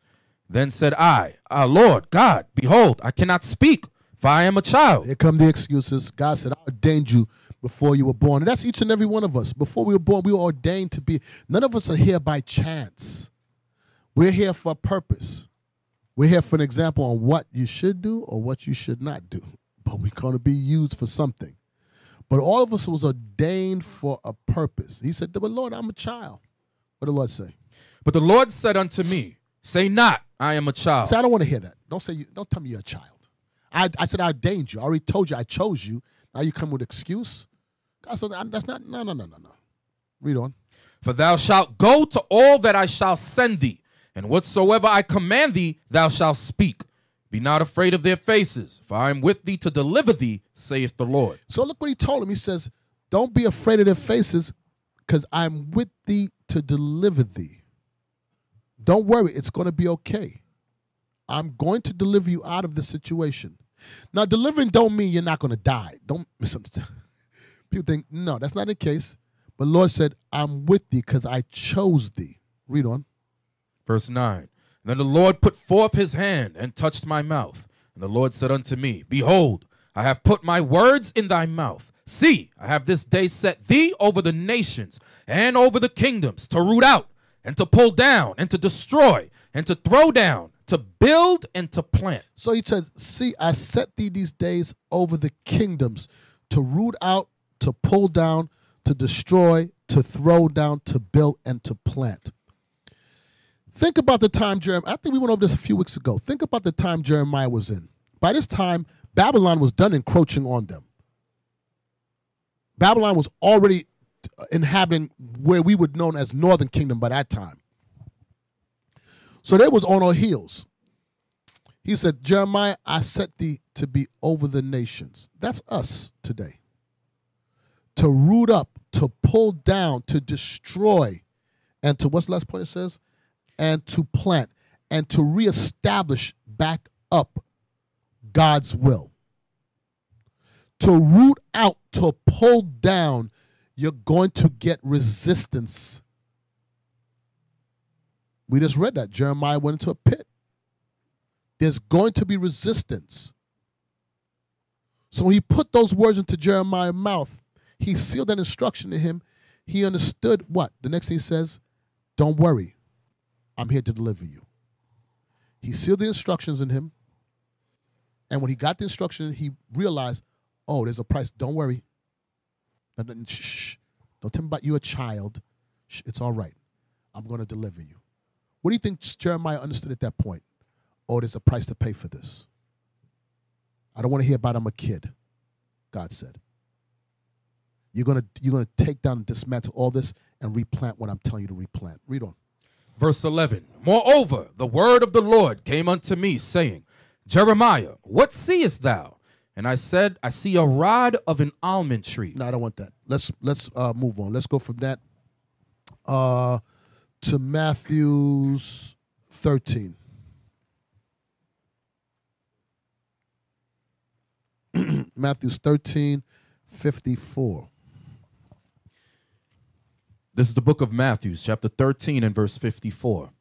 Then said I, Our Lord God, behold, I cannot speak, for I am a child. Here come the excuses. God said, I ordained you before you were born. And that's each and every one of us. Before we were born, we were ordained to be. None of us are here by chance. We're here for a purpose. We're here for an example on what you should do or what you should not do. But we're going to be used for something. But all of us was ordained for a purpose. He said, But Lord, I'm a child. What did the Lord say? But the Lord said unto me, Say not, I am a child. Say, I don't want to hear that. Don't say you don't tell me you're a child. I, I said I ordained you. I already told you I chose you. Now you come with excuse. God said that's not no no no no no. Read on. For thou shalt go to all that I shall send thee, and whatsoever I command thee, thou shalt speak. Be not afraid of their faces, for I am with thee to deliver thee, saith the Lord. So look what he told him. He says, Don't be afraid of their faces, because I'm with thee to deliver thee. Don't worry, it's going to be okay. I'm going to deliver you out of this situation. Now, delivering don't mean you're not going to die. Don't misunderstand. People think, no, that's not the case. But Lord said, I'm with thee because I chose thee. Read on. Verse 9 Then the Lord put forth his hand and touched my mouth. And the Lord said unto me, Behold, I have put my words in thy mouth. See, I have this day set thee over the nations and over the kingdoms to root out and to pull down and to destroy and to throw down, to build and to plant. So he said, See, I set thee these days over the kingdoms to root out, to pull down, to destroy, to throw down, to build, and to plant. Think about the time Jeremiah, I think we went over this a few weeks ago. Think about the time Jeremiah was in. By this time, Babylon was done encroaching on them. Babylon was already uh, inhabiting where we would known as Northern Kingdom by that time. So they was on our heels. He said, Jeremiah, I set thee to be over the nations. That's us today. To root up, to pull down, to destroy, and to what's the last point it says? And to plant, and to reestablish back up God's will. To root out, to pull down, you're going to get resistance. We just read that. Jeremiah went into a pit. There's going to be resistance. So when he put those words into Jeremiah's mouth, he sealed that instruction to him. He understood what? The next thing he says, Don't worry, I'm here to deliver you. He sealed the instructions in him. And when he got the instruction, he realized, oh, there's a price. Don't worry. Don't tell me about you a child. It's all right. I'm going to deliver you. What do you think Jeremiah understood at that point? Oh, there's a price to pay for this. I don't want to hear about I'm a kid, God said. You're gonna you're gonna take down and dismantle all this and replant what I'm telling you to replant. Read on. Verse 11 Moreover, the word of the Lord came unto me, saying, Jeremiah, what seest thou? And I said, I see a rod of an almond tree. No, I don't want that. Let's let's uh, move on. Let's go from that uh, to Matthew's 13. Matthew's 13, 54. This is the book of Matthew, chapter 13 and verse 54.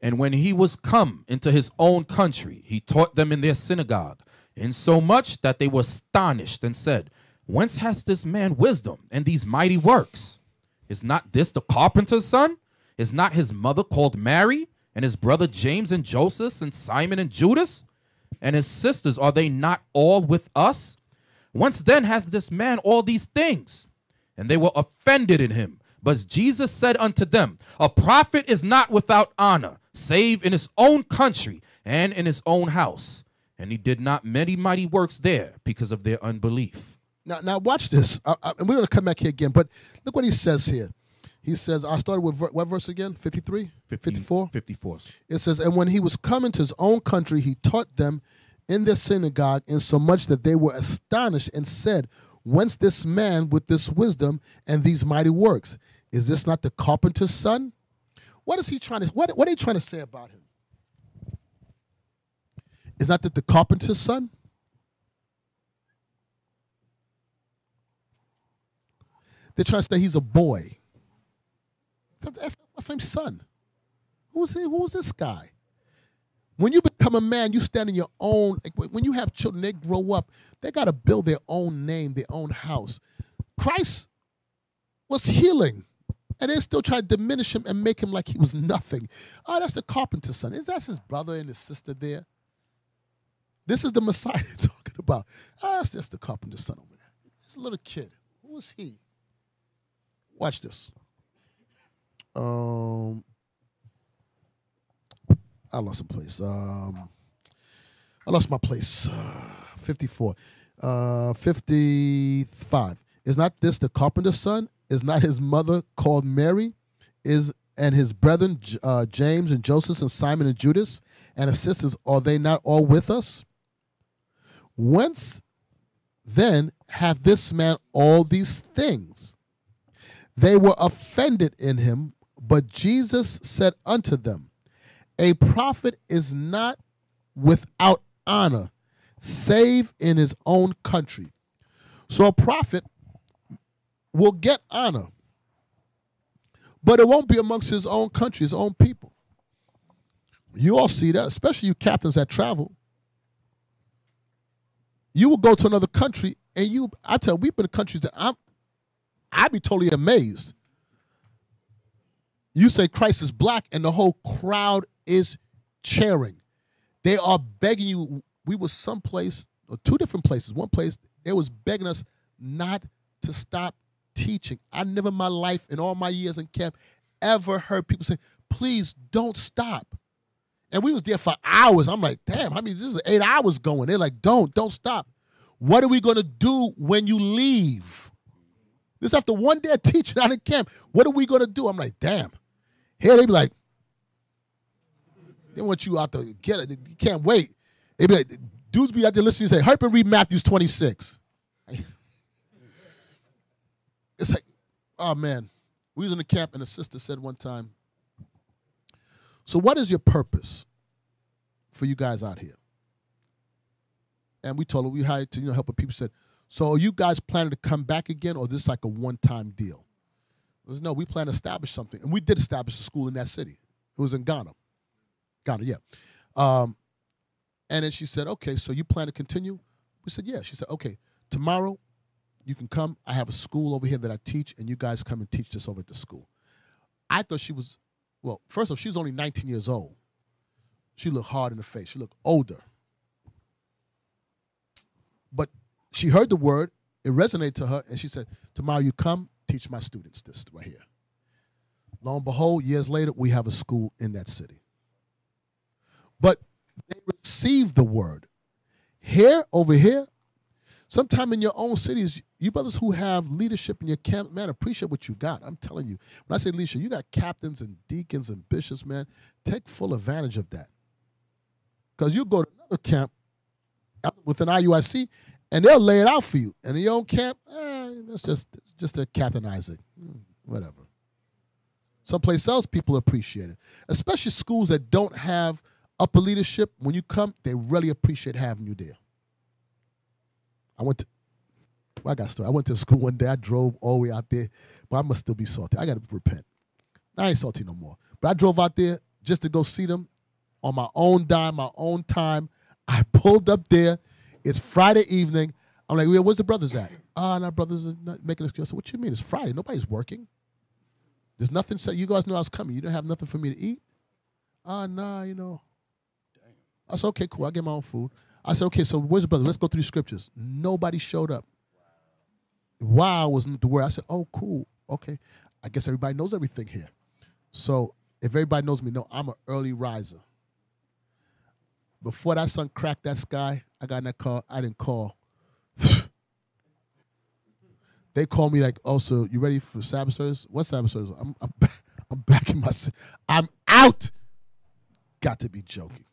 And when he was come into his own country, he taught them in their synagogue, insomuch that they were astonished and said, Whence hath this man wisdom and these mighty works? Is not this the carpenter's son? Is not his mother called Mary, and his brother James and Joseph, and Simon and Judas? And his sisters, are they not all with us? Whence then hath this man all these things? And they were offended in him. But Jesus said unto them, A prophet is not without honor, save in his own country and in his own house. And he did not many mighty works there because of their unbelief. Now, now watch this. Uh, uh, and we're going to come back here again. But look what he says here. He says, I started with ver- what verse again? 53? 54? 54. It says, And when he was coming to his own country, he taught them in their synagogue, insomuch that they were astonished and said, Whence this man with this wisdom and these mighty works? Is this not the carpenter's son? What is he trying to what, what are they trying to say about him? Is not that the carpenter's son? They're trying to say he's a boy. That's, What's name's son? Who's he? Who's this guy? When you become a man, you stand in your own. When you have children, they grow up. They got to build their own name, their own house. Christ was healing, and they still try to diminish him and make him like he was nothing. Oh, that's the carpenter's son. Is that his brother and his sister there? This is the Messiah they're talking about. Ah, that's just the carpenter's son over there. It's a little kid. Who is he? Watch this. Um, I lost a place. Um, I lost my place. Uh, 54. Uh, 55. Is not this the carpenter's son? Is not his mother called Mary? Is and his brethren uh, James and Joseph and Simon and Judas and his sisters are they not all with us? Whence then hath this man all these things? They were offended in him, but Jesus said unto them, A prophet is not without honor, save in his own country. So a prophet will get honor, but it won't be amongst his own country, his own people. You all see that, especially you captains that travel. You will go to another country, and you, I tell you, we've been in countries that I'm, I'd be totally amazed. You say Christ is black, and the whole crowd is cheering. They are begging you. We were someplace, or two different places. One place, they was begging us not to stop teaching. I never in my life, in all my years in camp, ever heard people say, please don't stop. And we was there for hours. I'm like, damn, I mean, this is eight hours going. They're like, don't, don't stop. What are we going to do when you leave? This after one day of teaching out in camp. What are we going to do? I'm like, damn. Here they be like, they want you out to get it. You can't wait. They be like, dudes be out there listening and say, up and read Matthews 26. It's like, oh man. We was in the camp and a sister said one time, so what is your purpose for you guys out here? And we told her we hired to you know help people said, so are you guys planning to come back again or this like a one-time deal? Said, no, we plan to establish something. And we did establish a school in that city. It was in Ghana. Ghana, yeah. Um, and then she said, okay, so you plan to continue? We said, yeah. She said, okay, tomorrow you can come. I have a school over here that I teach, and you guys come and teach this over at the school. I thought she was, well, first off, she was only 19 years old. She looked hard in the face. She looked older. But she heard the word, it resonated to her, and she said, Tomorrow you come, teach my students this right here. Lo and behold, years later, we have a school in that city. But they receive the word. Here, over here, sometime in your own cities, you brothers who have leadership in your camp, man, appreciate what you got. I'm telling you. When I say leadership, you got captains and deacons and bishops, man. Take full advantage of that. Because you go to another camp with an IUIC, and they'll lay it out for you. And in your own camp, eh, that's just just a Captain Isaac, Hmm, whatever. Someplace else, people appreciate it, especially schools that don't have upper leadership. When you come, they really appreciate having you there. I went to, well, I got started. I went to school one day. I drove all the way out there, but I must still be salty. I got to repent. I ain't salty no more. But I drove out there just to go see them on my own dime, my own time. I pulled up there. It's Friday evening. I'm like, where's the brothers at? Ah, our brothers are not making excuse. I said, what you mean? It's Friday. Nobody's working. There's nothing. So you guys know I was coming. You don't have nothing for me to eat. Ah, nah, you know. I said, okay, cool. I get my own food. I said, okay, so where's the brother? Let's go through the scriptures. Nobody showed up. Wow wasn't the word. I said, oh, cool. Okay. I guess everybody knows everything here. So if everybody knows me, no, I'm an early riser. Before that sun cracked that sky, I got in that car. I didn't call. they called me like, oh, so you ready for Sabbath service? What Sabbath service? I'm, I'm, back, I'm back in my, I'm out. Got to be joking.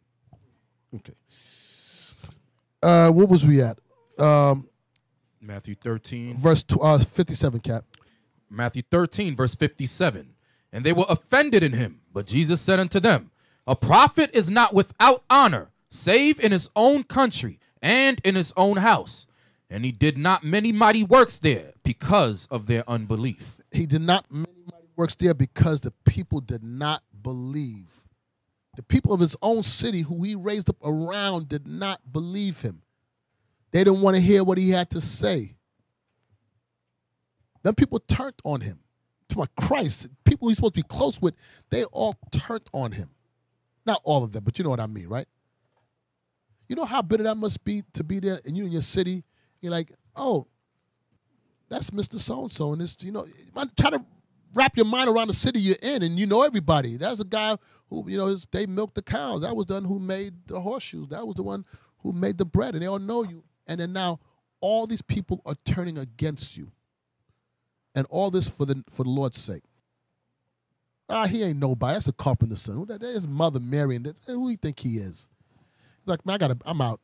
Okay. Uh, what was we at? Um, Matthew 13, verse uh, 57, Cap. Matthew 13, verse 57. And they were offended in him. But Jesus said unto them, A prophet is not without honor, save in his own country and in his own house. And he did not many mighty works there because of their unbelief. He did not many mighty works there because the people did not believe. The people of his own city, who he raised up around, did not believe him. They didn't want to hear what he had to say. Then people turned on him. To my Christ, people he's supposed to be close with, they all turned on him. Not all of them, but you know what I mean, right? You know how bitter that must be to be there and you in your city. You're like, oh, that's Mr. So and so, and this, you know, try to wrap your mind around the city you're in, and you know everybody. That's a guy who, you know, they milked the cows. That was the one who made the horseshoes. That was the one who made the bread, and they all know you. And then now, all these people are turning against you, and all this for the for the Lord's sake. Ah, he ain't nobody. That's a carpenter's son. That is Mother Mary, and who do you think he is? Like, man, I gotta, I'm out.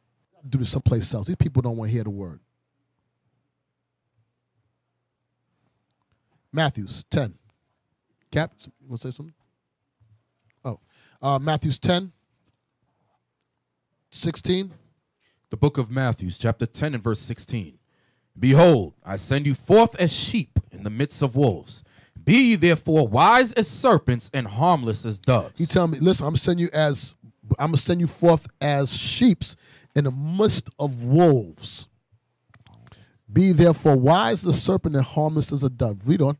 do this someplace else. These people don't want to hear the word. Matthews 10. Cap, you want to say something? Oh, uh, Matthews 10, 16. The book of Matthew, chapter 10 and verse 16. Behold, I send you forth as sheep in the midst of wolves. Be ye therefore wise as serpents and harmless as doves. He tell me, listen, I'm sending you as I'm gonna send you forth as sheeps in the midst of wolves. Be therefore wise as a serpent and harmless as a dove. Read on.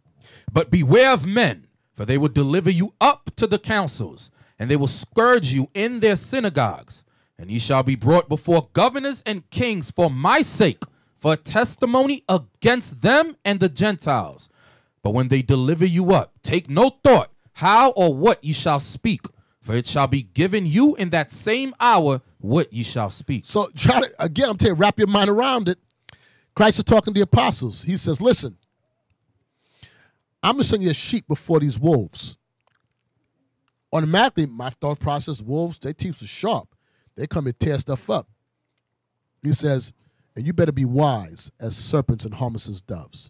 But beware of men, for they will deliver you up to the councils, and they will scourge you in their synagogues. And ye shall be brought before governors and kings for my sake, for testimony against them and the Gentiles. But when they deliver you up, take no thought how or what ye shall speak, for it shall be given you in that same hour what ye shall speak. So try to again, I'm telling you, wrap your mind around it. Christ is talking to the apostles. He says, Listen, I'm gonna send you a sheep before these wolves. Automatically, my thought process, wolves, their teeth are sharp. They come and tear stuff up. He says, and you better be wise as serpents and harmless as doves.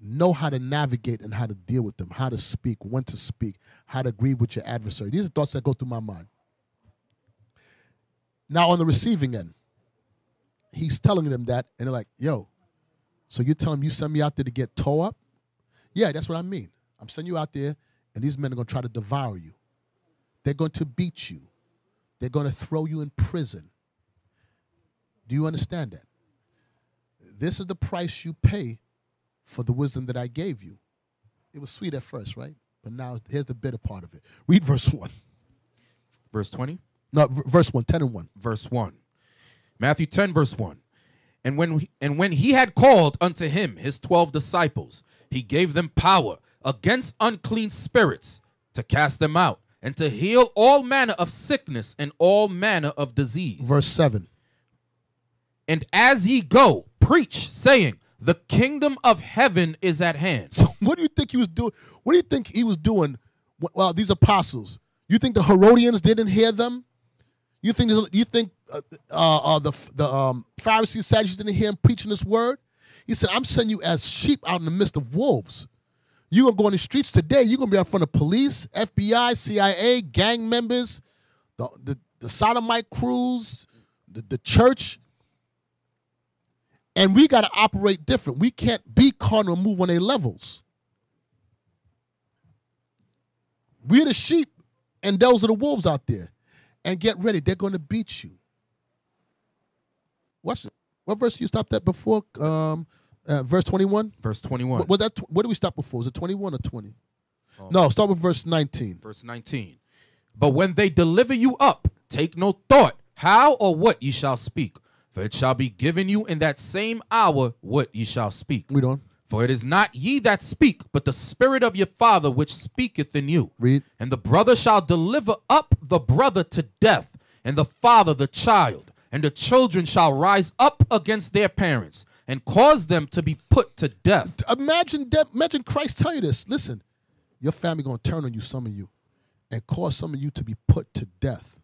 Know how to navigate and how to deal with them, how to speak, when to speak, how to agree with your adversary. These are thoughts that go through my mind. Now, on the receiving end, he's telling them that, and they're like, yo, so you're telling me you send me out there to get tore up? Yeah, that's what I mean. I'm sending you out there, and these men are going to try to devour you. They're going to beat you. They're going to throw you in prison. Do you understand that? This is the price you pay for the wisdom that I gave you. It was sweet at first, right? But now here's the bitter part of it. Read verse 1. Verse 20? No, verse 1, 10 and 1. Verse 1. Matthew 10, verse 1. And when, and when he had called unto him his twelve disciples, he gave them power against unclean spirits to cast them out and to heal all manner of sickness and all manner of disease. Verse 7. And as ye go, preach, saying, The kingdom of heaven is at hand. So, what do you think he was doing? What do you think he was doing? Well, these apostles. You think the Herodians didn't hear them? You think you think uh, uh, uh, the the um, Pharisees, Sadducees didn't hear him preaching this word? He said, I'm sending you as sheep out in the midst of wolves. You're going to go in the streets today. You're going to be out front of police, FBI, CIA, gang members, the, the, the sodomite crews, the, the church. And we got to operate different. We can't be carnal and move on their levels. We're the sheep, and those are the wolves out there. And get ready, they're going to beat you. What's what verse you stopped at before? Um, uh, verse 21? Verse 21. What, that, what did we stop before? Was it 21 or 20? Oh. No, start with verse 19. Verse 19. But when they deliver you up, take no thought how or what ye shall speak, for it shall be given you in that same hour what ye shall speak. Read on. For it is not ye that speak, but the Spirit of your Father which speaketh in you. Read. And the brother shall deliver up the brother to death, and the father the child, and the children shall rise up against their parents and cause them to be put to death. Imagine, de- imagine Christ tell you this. Listen, your family gonna turn on you, some of you, and cause some of you to be put to death.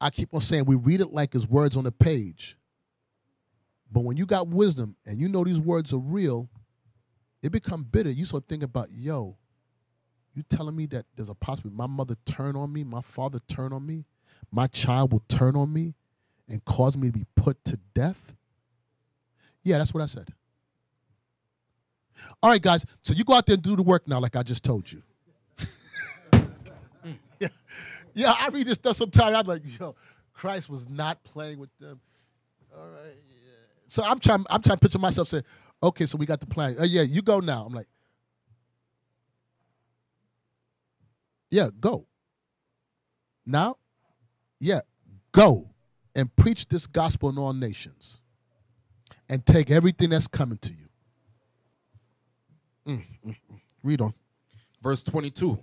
I keep on saying we read it like it's words on a page. But when you got wisdom and you know these words are real, it become bitter. You start thinking about, yo, you telling me that there's a possibility my mother turn on me, my father turn on me, my child will turn on me and cause me to be put to death? Yeah, that's what I said. All right, guys. So you go out there and do the work now, like I just told you. yeah. Yeah, I read this stuff sometimes. I'm like, yo, Christ was not playing with them. All right. Yeah. So I'm trying. I'm trying to picture myself saying, okay, so we got the plan. Uh, yeah, you go now. I'm like, yeah, go. Now, yeah, go and preach this gospel in all nations and take everything that's coming to you. Mm, mm, mm. Read on. Verse 22.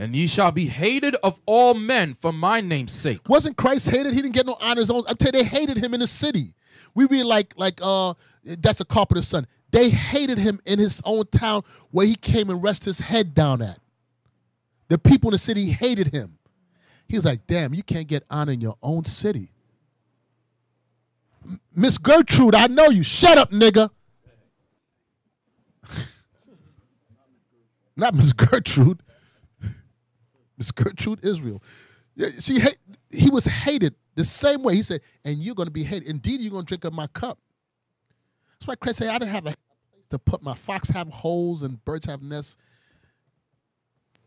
And ye shall be hated of all men for my name's sake. Wasn't Christ hated? He didn't get no honors. I tell you, they hated him in the city. We read like like uh that's a carpenter's son. They hated him in his own town where he came and rested his head down at. The people in the city hated him. He was like, damn, you can't get honor in your own city. Miss Gertrude, I know you. Shut up, nigga. Not Miss Gertrude. Miss Gertrude Israel. She hate, he was hated the same way. He said, and you're going to be hated. Indeed, you're going to drink of my cup. That's why Christ said, I didn't have a place to put my fox have holes and birds have nests.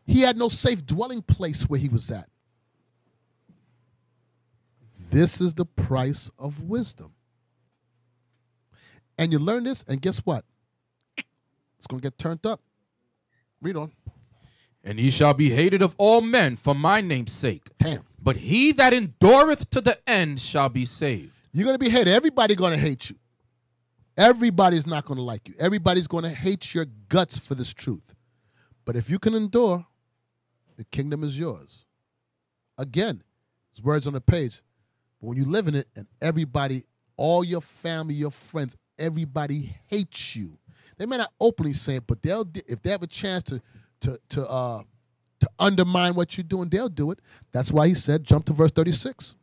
He had no safe dwelling place where he was at. This is the price of wisdom. And you learn this, and guess what? It's going to get turned up. Read on. And ye shall be hated of all men for my name's sake. Damn. But he that endureth to the end shall be saved. You're going to be hated. Everybody going to hate you. Everybody's not going to like you. Everybody's going to hate your guts for this truth. But if you can endure, the kingdom is yours. Again, it's words on the page. But when you live in it and everybody, all your family, your friends, everybody hates you. They may not openly say it, but they'll if they have a chance to to to uh to undermine what you're doing, they'll do it. That's why he said, jump to verse 36.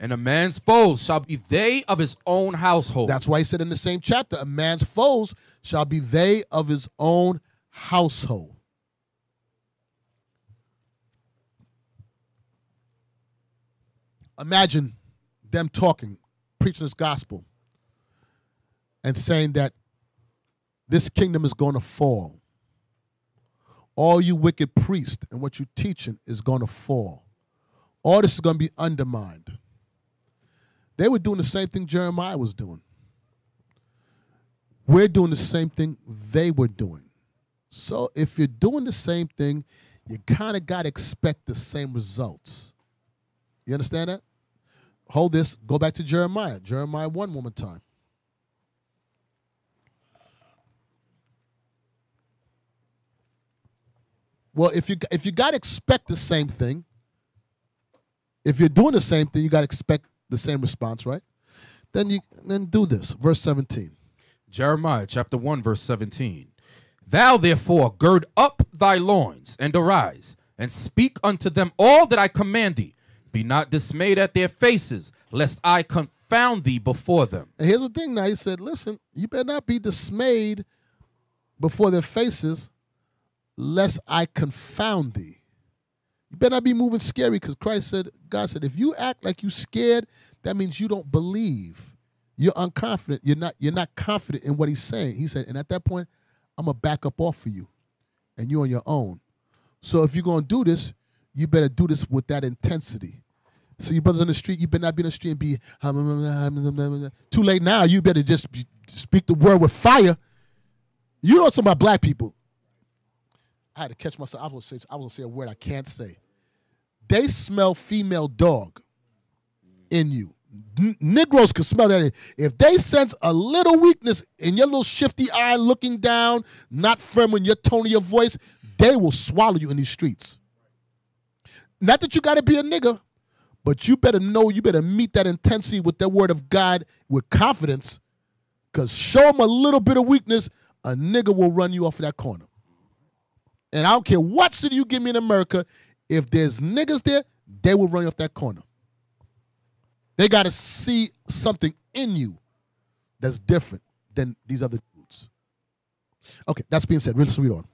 And a man's foes shall be they of his own household. That's why he said in the same chapter, a man's foes shall be they of his own household. Imagine them talking, preaching this gospel, and saying that this kingdom is going to fall. All you wicked priests and what you're teaching is going to fall. All this is going to be undermined. They were doing the same thing Jeremiah was doing. We're doing the same thing they were doing. So if you're doing the same thing, you kind of got to expect the same results. You understand that? Hold this. Go back to Jeremiah. Jeremiah 1 one more time. Well, if you if you got to expect the same thing, if you're doing the same thing, you got to expect the same response, right? Then you then do this. Verse 17. Jeremiah chapter 1 verse 17. Thou therefore gird up thy loins and arise and speak unto them all that I command thee. Be not dismayed at their faces, lest I confound thee before them. And here's the thing now. He said, listen, you better not be dismayed before their faces, lest I confound thee. You better not be moving scary because Christ said, God said, if you act like you scared, that means you don't believe. You're unconfident. You're not, you're not confident in what he's saying. He said, and at that point, I'm gonna back up off of you. And you're on your own. So if you're gonna do this, you better do this with that intensity. So your brothers on the street, you better not be in the street and be too late now. You better just speak the word with fire. You know something about black people. I had to catch myself. I was say, I was say a word I can't say. They smell female dog in you. N- Negroes can smell that. If they sense a little weakness in your little shifty eye looking down, not firm in your tone of your voice, they will swallow you in these streets. Not that you got to be a nigga, but you better know, you better meet that intensity with the word of God with confidence, because show them a little bit of weakness, a nigga will run you off of that corner. And I don't care what city you give me in America, if there's niggas there, they will run off that corner. They got to see something in you that's different than these other dudes. Okay, that's being said. Let's read on.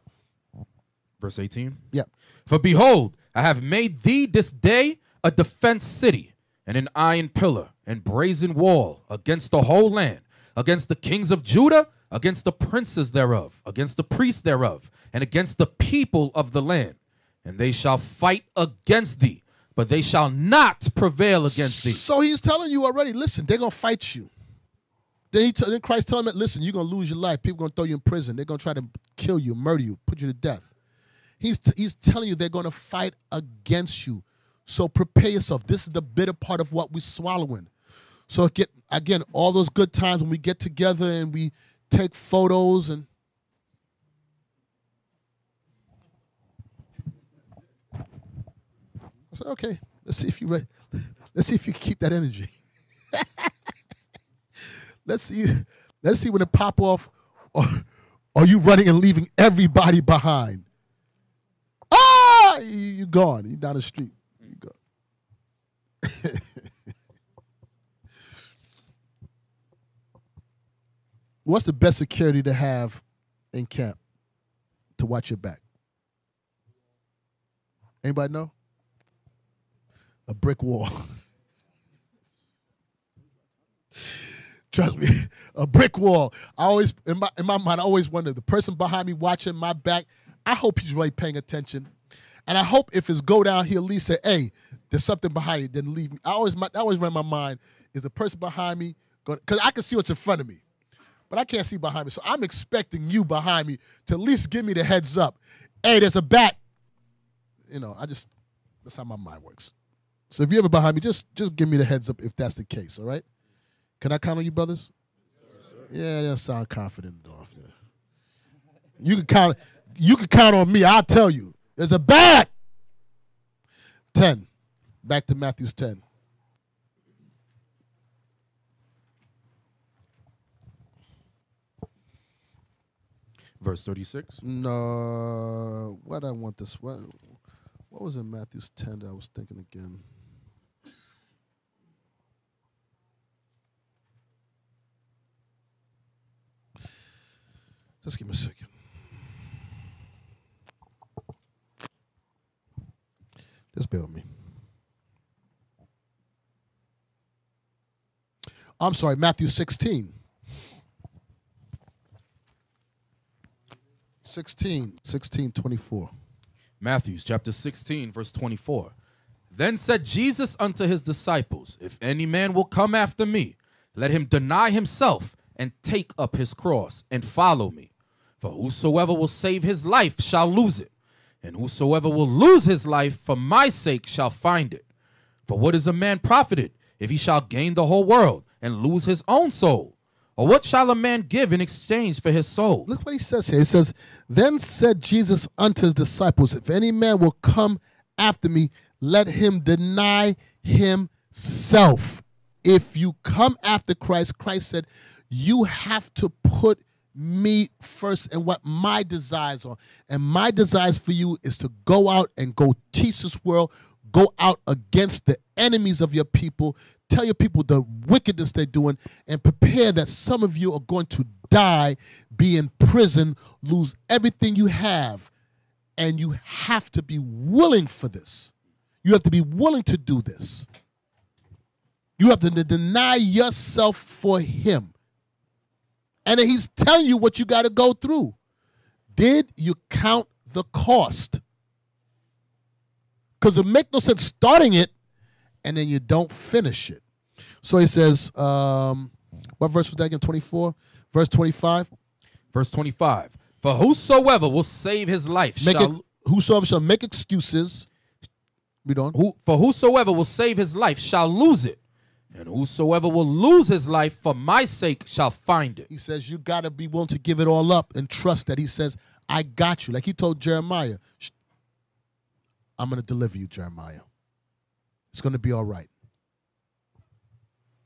Verse 18. Yeah. For behold, I have made thee this day a defense city, and an iron pillar and brazen wall against the whole land, against the kings of Judah against the princes thereof, against the priests thereof, and against the people of the land. And they shall fight against thee, but they shall not prevail against thee. So he's telling you already, listen, they're going to fight you. Then, he then Christ telling him, listen, you're going to lose your life. People going to throw you in prison. They're going to try to kill you, murder you, put you to death. He's, he's telling you they're going to fight against you. So prepare yourself. This is the bitter part of what we're swallowing. So get again all those good times when we get together and we take photos and I said, okay, let's see if you ready. Let's see if you can keep that energy. let's see. Let's see when it pop off. Or are you running and leaving everybody behind? Ah, you, you gone. You down the street. You go. What's the best security to have in camp to watch your back? Anybody know? A brick wall. Trust me, a brick wall. I always in my in my mind, I always wonder the person behind me watching my back. I hope he's really paying attention, and I hope if it's go down, he'll at least say, "Hey, there's something behind you." Then leave me. I always I always run my mind is the person behind me going because I can see what's in front of me, but I can't see behind me. So I'm expecting you behind me to at least give me the heads up. Hey, there's a bat. You know, I just that's how my mind works. So if you're ever behind me, just just give me the heads up if that's the case. All right. Can I count on you, brothers? yeah, that sound confident enough. Yeah. You can count. You can count on me. I'll tell you. There's a bat. Ten. Back to Matthew's ten. Verse 36. No, what I want this. What, what was in Matthew's ten that I was thinking again? Just give me a second. Just bear with me. I'm sorry, Matthew 16. 16, 16, 24. Matthews chapter 16, verse 24. Then said Jesus unto his disciples, If any man will come after me, let him deny himself and take up his cross and follow me. For whosoever will save his life shall lose it, and whosoever will lose his life for my sake shall find it. For what is a man profited if he shall gain the whole world and lose his own soul? Or what shall a man give in exchange for his soul? Look what he says here. He says, Then said Jesus unto his disciples, If any man will come after me, let him deny himself. If you come after Christ, Christ said, You have to put me first and what my desires are. And my desires for you is to go out and go teach this world, go out against the enemies of your people, tell your people the wickedness they're doing, and prepare that some of you are going to die, be in prison, lose everything you have. And you have to be willing for this. You have to be willing to do this. You have to deny yourself for Him. And He's telling you what you got to go through. Did you count the cost? Because it makes no sense starting it and then you don't finish it. So he says, um, what verse was that again? 24? Verse 25? Verse 25. For whosoever will save his life Make shall it, whosoever shall make excuses. Read on. Who, for whosoever will save his life shall lose it, and whosoever will lose his life for my sake shall find it. He says, you got to be willing to give it all up and trust that he says, I got you. Like he told Jeremiah, I'm going to deliver you, Jeremiah. It's going to be all right.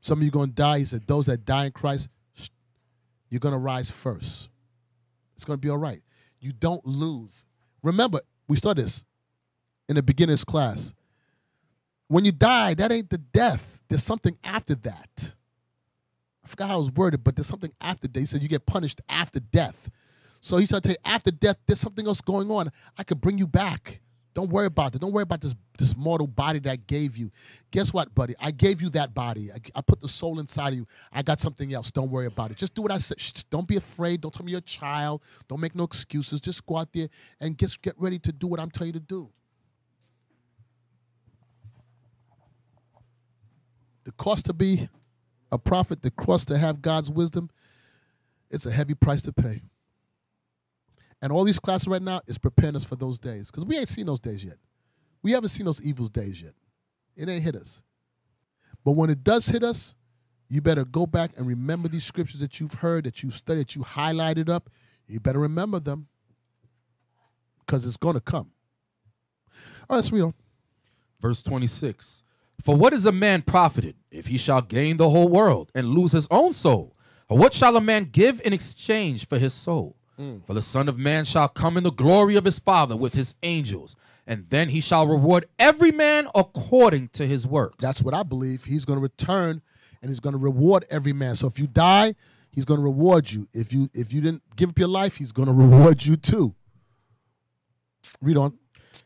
Some of you going to die. He said, those that die in Christ, you're going to rise first. It's going to be all right. You don't lose. Remember, we started this in the beginner's class. When you die, that ain't the death. There's something after that. I forgot how it was worded, but there's something after death. He said you get punished after death. So he say, after death, there's something else going on. I could bring you back. Don't worry about it. Don't worry about this this mortal body that I gave you. Guess what, buddy? I gave you that body. I, I put the soul inside of you. I got something else. Don't worry about it. Just do what I said. Shh, don't be afraid. Don't tell me you're a child. Don't make no excuses. Just go out there and just get ready to do what I'm telling you to do. The cost to be a prophet, the cost to have God's wisdom, it's a heavy price to pay. And all these classes right now is preparing us for those days because we ain't seen those days yet. We haven't seen those evil days yet. It ain't hit us. But when it does hit us, you better go back and remember these scriptures that you've heard, that you studied, that you highlighted up. You better remember them because it's going to come. All right, on. Verse 26 For what is a man profited if he shall gain the whole world and lose his own soul? Or what shall a man give in exchange for his soul? Mm. For the Son of Man shall come in the glory of his Father with his angels, and then he shall reward every man according to his works. That's what I believe. He's going to return and he's going to reward every man. So if you die, he's going to reward you. If you if you didn't give up your life, he's going to reward you too. Read on.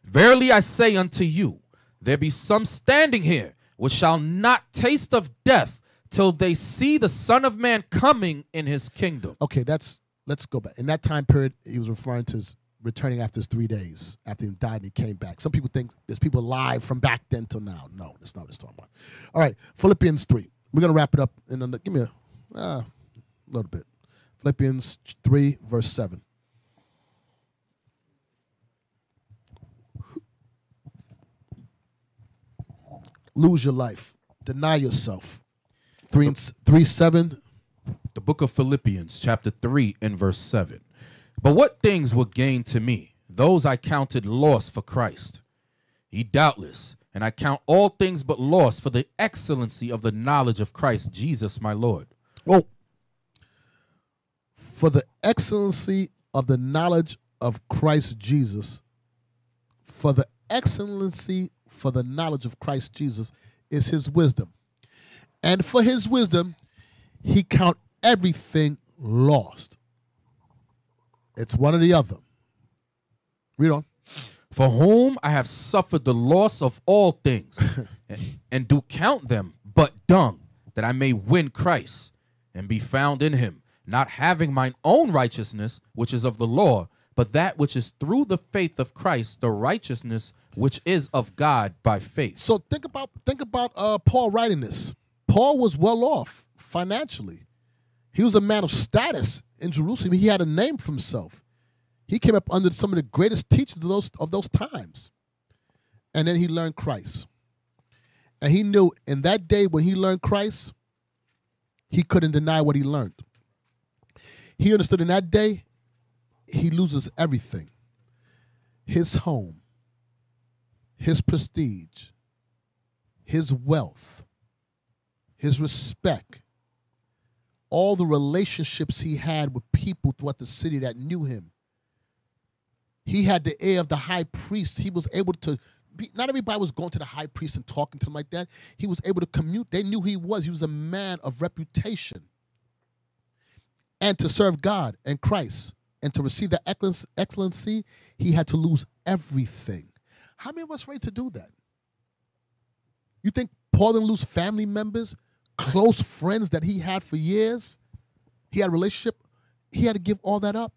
Verily I say unto you, there be some standing here which shall not taste of death till they see the Son of Man coming in his kingdom. Okay, that's let's go back. In that time period, he was referring to his returning after his three days after he died and he came back. Some people think there's people alive from back then till now. No, that's not what it's talking about. All right, Philippians three. We're gonna wrap it up in a, give me a uh, little bit. Philippians three, verse seven. Lose your life. Deny yourself. Three and three seven. The book of Philippians, chapter 3, and verse 7. But what things were gained to me, those I counted loss for Christ. He doubtless, and I count all things but loss for the excellency of the knowledge of Christ Jesus my Lord. Oh, for the excellency of the knowledge of Christ Jesus, for the excellency for the knowledge of Christ Jesus is his wisdom. And for his wisdom, he count everything lost. It's one or the other. Read on. For whom I have suffered the loss of all things, and, and do count them but dung, that I may win Christ, and be found in him, not having mine own righteousness, which is of the law, but that which is through the faith of Christ, the righteousness which is of God by faith. So think about think about uh, Paul writing this. Paul was well off financially. He was a man of status in Jerusalem. He had a name for himself. He came up under some of the greatest teachers of those of those times. And then he learned Christ. And he knew in that day when he learned Christ, he couldn't deny what he learned. He understood in that day, he loses everything his home, his prestige, his wealth, his respect, all the relationships he had with people throughout the city that knew him. He had the air of the high priest. He was able to be, not everybody was going to the high priest and talking to him like that. He was able to commute. They knew he was. He was a man of reputation. And to serve God and Christ and to receive that excellence- excellency, he had to lose everything. How many of us ready to do that? You think Paul didn't lose family members, close friends that he had for years? He had a relationship. He had to give all that up.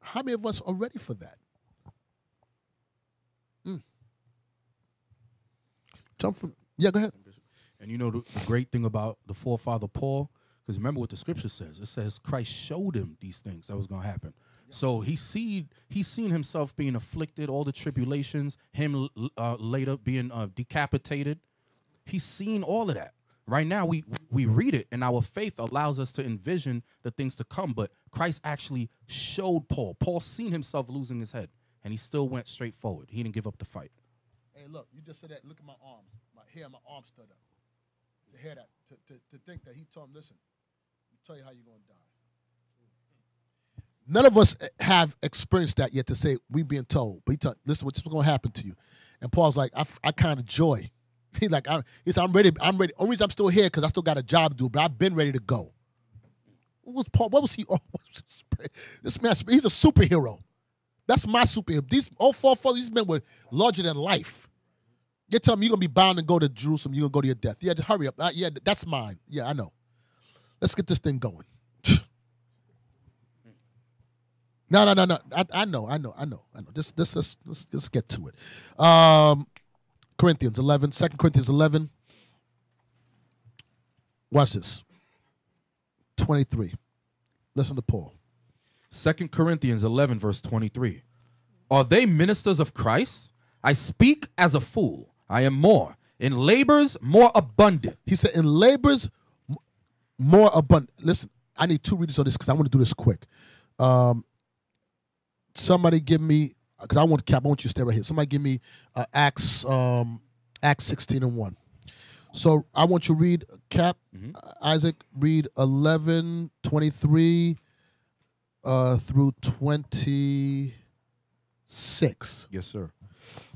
How many of us are ready for that? Mm. Jump from yeah, go ahead. And you know the, the great thing about the forefather Paul, because remember what the scripture says. It says Christ showed him these things that was going to happen. So he see he's seen himself being afflicted, all the tribulations, him uh, later being uh, decapitated. He's seen all of that. Right now, we we read it, and our faith allows us to envision the things to come. But Christ actually showed Paul. Paul seen himself losing his head, and he still went straight forward. He didn't give up the fight. Hey, look, you just said that. Look at my arms. My hair, my arm stood up. To hear that, to, to, to think that he told him, listen, I'll tell you how you're going to die. None of us have experienced that yet to say we being told. But he told, listen, what's going to happen to you? And Paul's like, I, I kind of joy. He's like, I, he said, I'm ready. I'm ready. Only reason I'm still here because I still got a job to do, but I've been ready to go. What was Paul? What was he? Oh, this man, he's a superhero. That's my superhero. These all four four these men were larger than life. You're telling me you're gonna be bound and go to Jerusalem. You're gonna go to your death. Yeah, just hurry up. Uh, yeah, that's mine. Yeah, I know. Let's get this thing going. no, no, no, no. I, I know, I know, I know, I know. Just, just, let's, let's, let's get to it. Um, Corinthians 11, 2 Corinthians 11. Watch this. 23. Listen to Paul. 2 Corinthians 11, verse 23. Are they ministers of Christ? I speak as a fool. I am more. In labors, more abundant. He said, in labors, more abundant. Listen, I need two readers on this because I want to do this quick. Um, somebody give me, because I want to cap, I want you to stay right here. Somebody give me uh, Acts, um, Acts 16 and 1. So I want you to read, Cap, uh, Isaac, read 11, 23 uh, through 26. Yes, sir.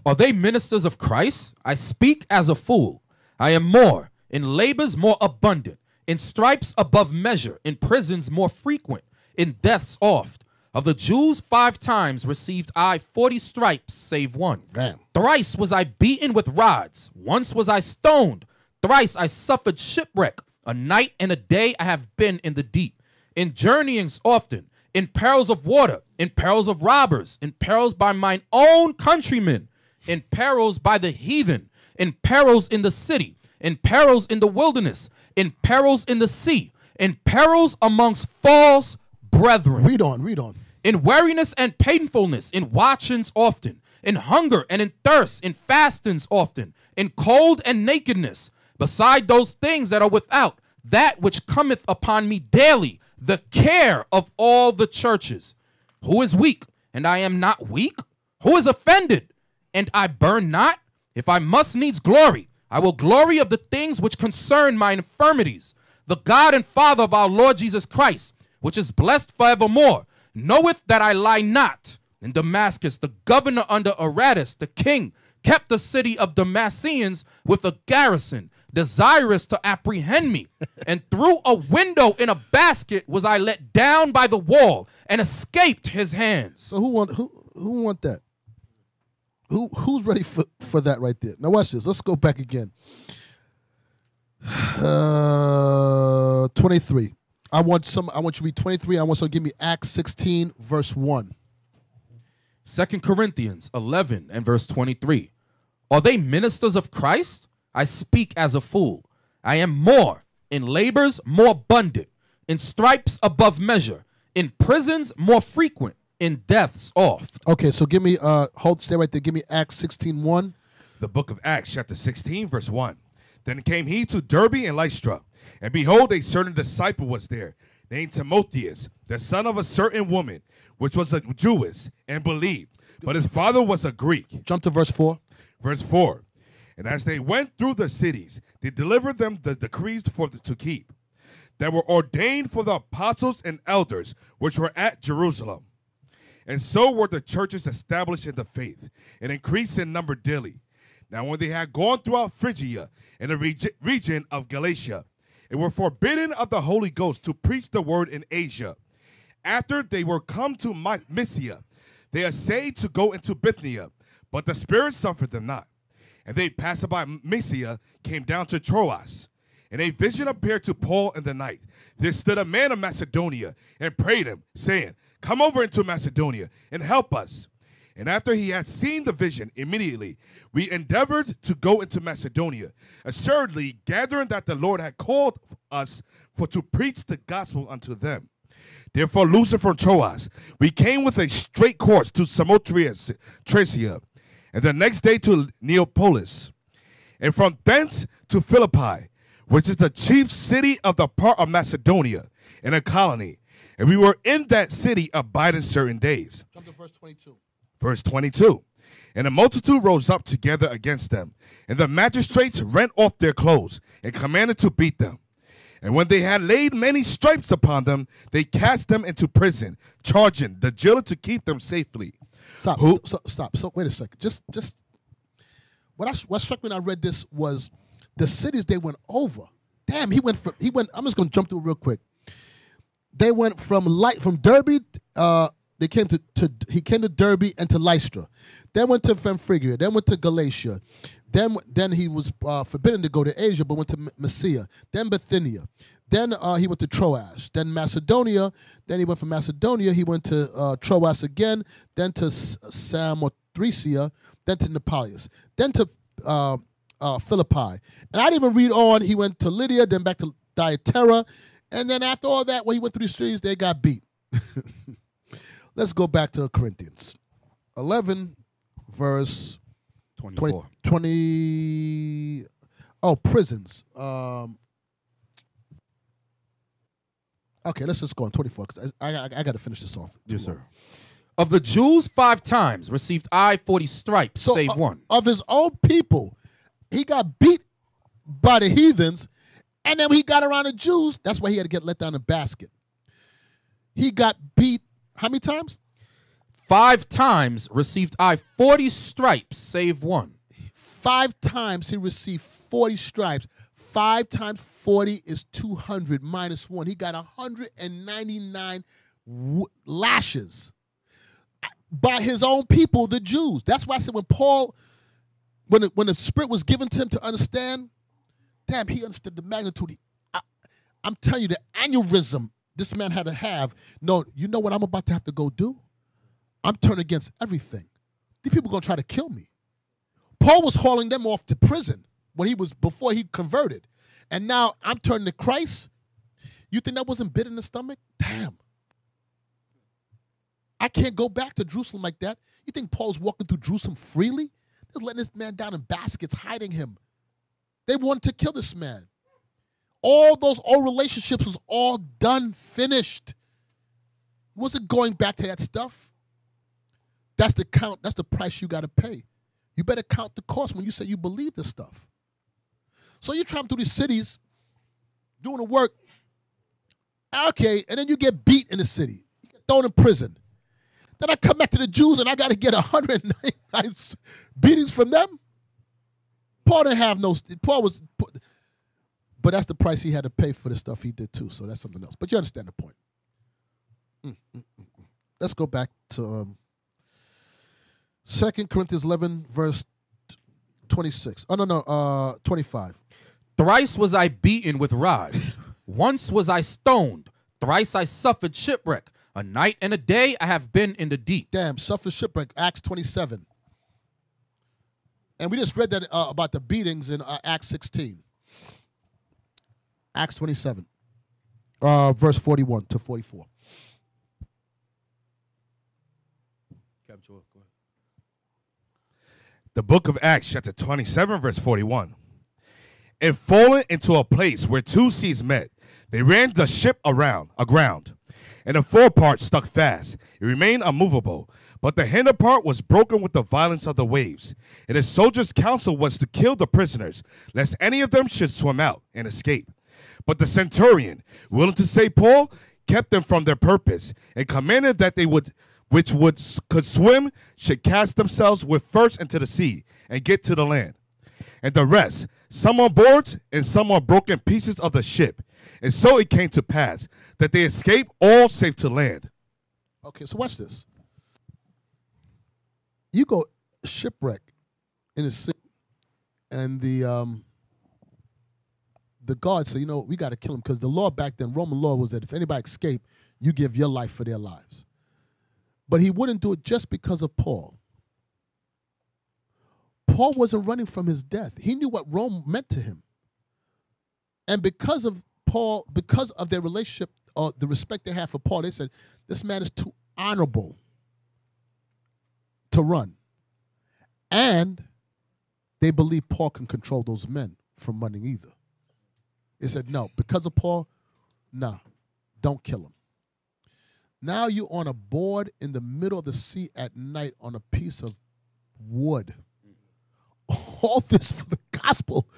Are they ministers of Christ? I speak as a fool. I am more. In labors, more abundant. In stripes, above measure. In prisons, more frequent. In deaths, oft. Of the Jews, five times received I forty stripes, save one. Damn. Thrice was I beaten with rods. Once was I stoned. Thrice I suffered shipwreck. A night and a day I have been in the deep. In journeyings often. In perils of water. In perils of robbers. In perils by mine own countrymen. In perils by the heathen. In perils in the city. In perils in the wilderness. In perils in the sea. In perils amongst false brethren Read on, read on. In weariness and painfulness, in watchings often, in hunger and in thirst, in fastings often, in cold and nakedness, beside those things that are without, that which cometh upon me daily, the care of all the churches. Who is weak, and I am not weak? Who is offended, and I burn not? If I must needs glory, I will glory of the things which concern my infirmities. The God and Father of our Lord Jesus Christ, which is blessed forevermore, knoweth that I lie not. In Damascus, the governor under Aretas, the king, kept the city of Damascenes with a garrison, desirous to apprehend me. and through a window in a basket was I let down by the wall and escaped his hands. So who want who who want that? Who who's ready for, for that right there? Now watch this. Let's go back again. Uh, twenty three. I want some. I want you to read twenty three. I want you to give me Acts sixteen verse one. 2 Corinthians 11 and verse 23. Are they ministers of Christ? I speak as a fool. I am more. In labors, more abundant. In stripes, above measure. In prisons, more frequent. In deaths, oft. Okay, so give me uh hold stay right there. Give me Acts sixteen one. The book of Acts, chapter 16, verse 1. Then came he to Derbe and Lystra, and behold, a certain disciple was there, named Timotheus, the son of a certain woman, which was a Jewess, and believed. But his father was a Greek. Jump to verse four. Verse 4 And as they went through the cities, they delivered them the decrees for the, to keep, that were ordained for the apostles and elders which were at Jerusalem. And so were the churches established in the faith, and increased in number daily. Now, when they had gone throughout Phrygia and the regi- region of Galatia, and were forbidden of the Holy Ghost to preach the word in Asia, after they were come to My- Mysia, they essayed to go into Bithynia, but the Spirit suffered them not. And they passing by Mysia came down to Troas. And a vision appeared to Paul in the night. There stood a man of Macedonia and prayed him, saying, Come over into Macedonia and help us. And after he had seen the vision, immediately we endeavored to go into Macedonia, assuredly gathering that the Lord had called us for to preach the gospel unto them. Therefore, loosing from Troas, we came with a straight course to Samothrace, Tracia, and the next day to Neapolis, and from thence to Philippi, which is the chief city of the part of Macedonia, and a colony. And we were in that city abiding certain days. Jump to verse twenty two. Verse 22. And the multitude rose up together against them, and the magistrates rent off their clothes and commanded to beat them. And when they had laid many stripes upon them, they cast them into prison, charging the jailer to keep them safely. Stop. Who- So, stop. So wait a second. Just just what I what struck me when I read this was the cities they went over. Damn, he went from he went. I'm just gonna jump through real quick. They went from light from Derbe, uh, they came to, to he came to Derbe and to Lystra, then went to Pamphylia, then went to Galatia, then then he was uh, forbidden to go to Asia, but went to M- Mysia, then Bithynia, then uh, he went to Troas, then Macedonia, then he went from Macedonia, he went to uh, Troas again, then to Samothracia, then to Neapolis, then to uh, uh, Philippi, and I didn't even read on. He went to Lydia, then back to Thyatira, and then after all that, when he went through the streets, they got beat. Let's go back to Corinthians 11, verse 24. 20, 20 oh prisons um okay let's just go on 24 because I, I, I got to finish this off Yes, sir. Of the Jews, five times received I 40 stripes, so save uh, one. of his own people he got beat by the heathens and then when he got around the jews that's why he had to get let down in a basket he got beat how many times? Five times received I 40 stripes, save one. five times he received 40 stripes. Five times 40 is 200 minus one. He got 199 w- lashes by his own people the jews. That's why i said when paul when the, when the spirit was given to him to understand damn he understood the magnitude. I, i'm telling you the aneurysm this man had to have no you know what i'm about to have to go do i'm turning against everything these people gonna try to kill me Paul was hauling them off to prison when he was before he converted. And now I'm turning to Christ. You think that wasn't bit in the stomach? Damn. I can't go back to Jerusalem like that. You think Paul's walking through Jerusalem freely? They're letting this man down in baskets, hiding him. They wanted to kill this man. All those old relationships was all done, finished. Wasn't going back to that stuff. That's the count, that's the price you gotta pay. You better count the cost when you say you believe this stuff. So you're traveling through these cities, doing the work. Okay, and then you get beat in the city. You get thrown in prison. Then I come back to the Jews and I got to get 199 beatings from them. Paul didn't have no. Paul was, but that's the price he had to pay for the stuff he did too. So that's something else. But you understand the point. Mm, mm, mm, mm. Let's go back to um, Second Corinthians 11, verse 26. Oh, no, no, uh, 25. Thrice was I beaten with rods. Once was I stoned. Thrice I suffered shipwreck. A night and a day I have been in the deep. Damn, suffered shipwreck, Acts 27. And we just read that uh, about the beatings in uh, Acts 16. Acts 27, uh, verse 41 to 44. The book of Acts, chapter 27, verse 41. And falling into a place where two seas met, they ran the ship around, aground, and the forepart stuck fast. It remained unmovable, but the hinder part was broken with the violence of the waves. And the soldiers' counsel was to kill the prisoners, lest any of them should swim out and escape. But the centurion, willing to save Paul, kept them from their purpose, and commanded that they would which would could swim should cast themselves with first into the sea and get to the land. And the rest, some on board and some on broken pieces of the ship. And so it came to pass that they escaped all safe to land. Okay, so watch this. You go shipwreck in the sea, and the um the guards say, you know, we got to kill him because the law back then, Roman law was that if anybody escaped, you give your life for their lives. But he wouldn't do it just because of Paul. Paul wasn't running from his death. He knew what Rome meant to him. And because of Paul, because of their relationship, or the respect they had for Paul, they said, this man is too honorable to run. And they believe Paul can control those men from running either. They said, no, because of Paul, no, don't kill him. Now you're on a board in the middle of the sea at night on a piece of wood. All this for the gospel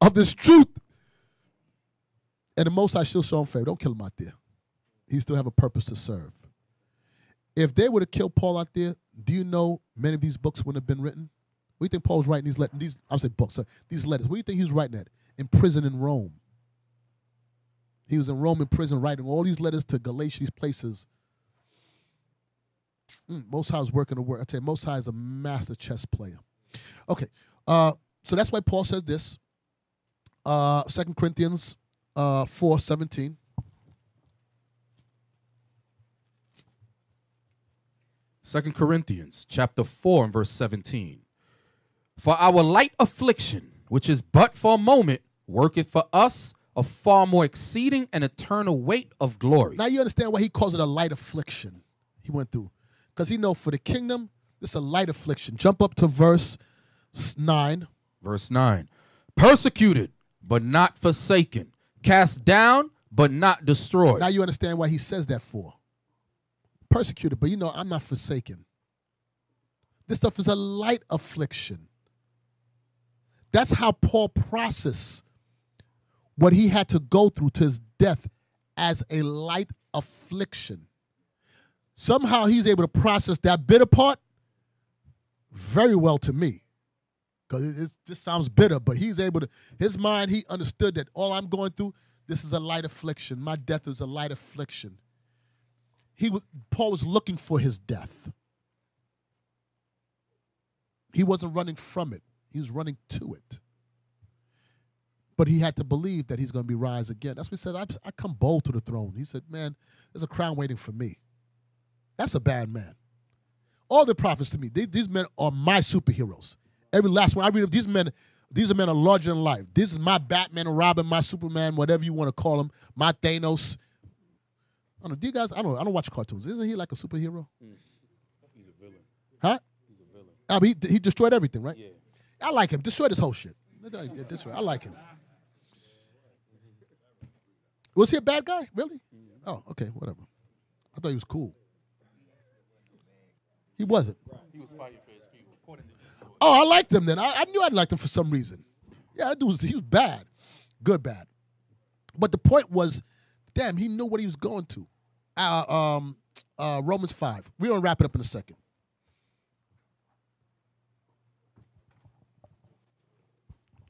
of this truth. And the Most High still show him favor. Don't kill him out there. He still have a purpose to serve. If they would have killed Paul out there, do you know many of these books wouldn't have been written? What do you think Paul was writing these letters? These I'm say books, these letters. What do you think he was writing at? In prison in Rome. He was in Roman prison writing all these letters to Galatia, these places. Mm, Most High is working the work. I tell you, Most High is a master chess player. Okay, uh, so that's why Paul says this. Uh, 2 Corinthians uh, 4 17. Second Corinthians chapter 4 and verse 17. For our light affliction, which is but for a moment, worketh for us a far more exceeding and eternal weight of glory. Now you understand why he calls it a light affliction he went through. Because he know for the kingdom, this is a light affliction. Jump up to verse 9. Verse 9. Persecuted, but not forsaken. Cast down, but not destroyed. Now you understand why he says that for. Persecuted, but you know, I'm not forsaken. This stuff is a light affliction. That's how Paul processed what he had to go through to his death as a light affliction. Somehow he's able to process that bitter part very well to me. Because it, just sounds bitter, but he's able to, his mind, he understood that all I'm going through, this is a light affliction. My death is a light affliction. He was, Paul was looking for his death. He wasn't running from it, he was running to it. But he had to believe that he's going to be rise again. That's what he said. I, I come bold to the throne. He said, Man, there's a crown waiting for me. That's a bad man. All the prophets to me, they, these men are my superheroes. Every last one I read of these men, these are men are larger than life. This is my Batman and Robin, my Superman, whatever you want to call him, my Thanos. I don't know. Do you guys? I don't. I don't watch cartoons. Isn't he like a superhero? Mm. He's a villain. Huh? He's a villain. I mean, he, he destroyed everything, right? Yeah. I like him. Destroyed this whole shit. I like him. Was he a bad guy? Really? Oh, okay, whatever. I thought he was cool. He wasn't. Oh, I liked him then. I, I knew I'd liked him for some reason. Yeah, that dude was he was bad, good bad. But the point was, damn, he knew what he was going to. Uh, um, uh, Romans five. We're gonna wrap it up in a second.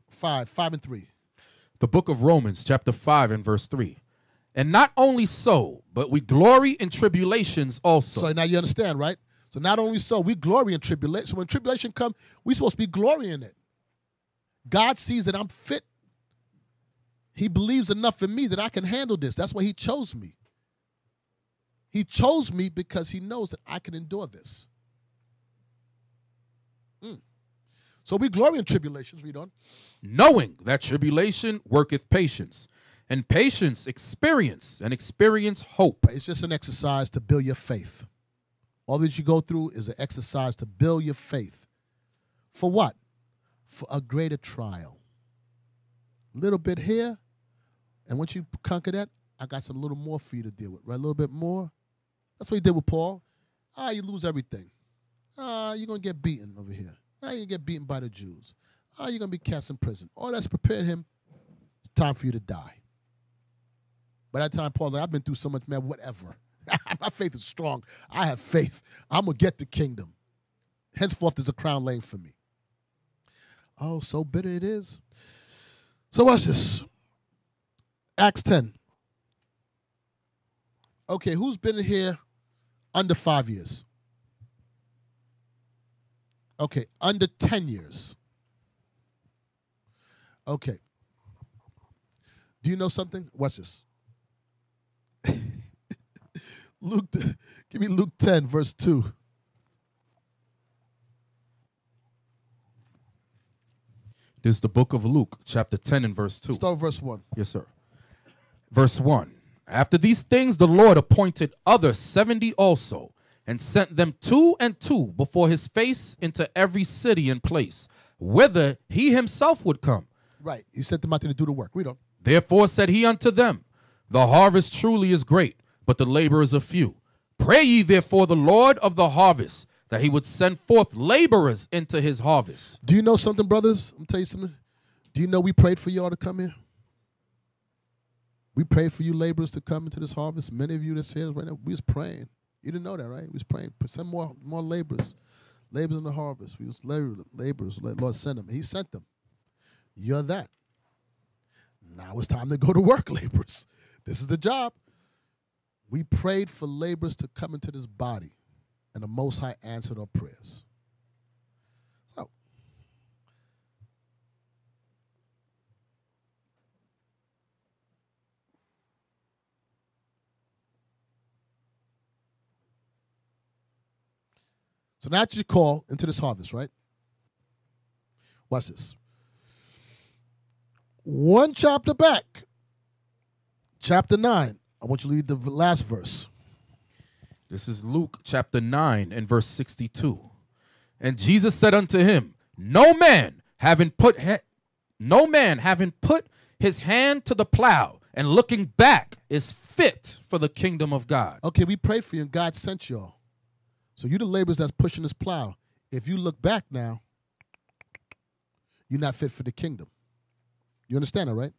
Five, five and three. The book of Romans, chapter 5 and verse 3. And not only so, but we glory in tribulations also. So now you understand, right? So not only so, we glory in tribulation. So when tribulation comes, we're supposed to be glorying in it. God sees that I'm fit. He believes enough in me that I can handle this. That's why he chose me. He chose me because he knows that I can endure this. Mm. So we glory in tribulations, read on. knowing that tribulation worketh patience, and patience experience, and experience hope. It's just an exercise to build your faith. All that you go through is an exercise to build your faith. For what? For a greater trial. Little bit here, and once you conquer that, I got some little more for you to deal with, right? A little bit more. That's what he did with Paul. Ah, you lose everything. Ah, you're gonna get beaten over here. Ah, you get beaten by the Jews. Ah, you're gonna be cast in prison. All that's prepared him. It's time for you to die. By that time, Paul, I've been through so much, man, whatever. My faith is strong. I have faith. I'm going to get the kingdom. Henceforth, there's a crown laying for me. Oh, so bitter it is. So, watch this Acts 10. Okay, who's been here under five years? Okay, under 10 years. Okay. Do you know something? Watch this. Luke, give me Luke 10, verse 2. This is the book of Luke, chapter 10 and verse 2. Start verse 1. Yes, sir. Verse 1 After these things, the Lord appointed other 70 also, and sent them two and two before his face into every city and place, whither he himself would come. Right. He sent them out there to do the work. Read on. Therefore said he unto them, The harvest truly is great, but the laborers are few. Pray ye therefore the Lord of the harvest, that he would send forth laborers into his harvest. Do you know something, brothers? I'm tell you something. Do you know we prayed for y'all to come here? We prayed for you laborers to come into this harvest. Many of you that's here right now, we was praying. You didn't know that, right? We was praying. Send more, more laborers. Laborers in the harvest. We was labor- laborers. Lord sent them. He sent them. You're that. Now it's time to go to work, laborers. This is the job. We prayed for laborers to come into this body and the Most High answered our prayers. So, so now that you call into this harvest, right? Watch this. One chapter back, chapter 9. I want you to read the last verse. This is Luke chapter 9 and verse 62. And Jesus said unto him, No man having put no man having put his hand to the plow and looking back is fit for the kingdom of God. Okay, we prayed for you and God sent y'all. So you the laborers that's pushing this plow. If you look back now, you're not fit for the kingdom. You understand that, right?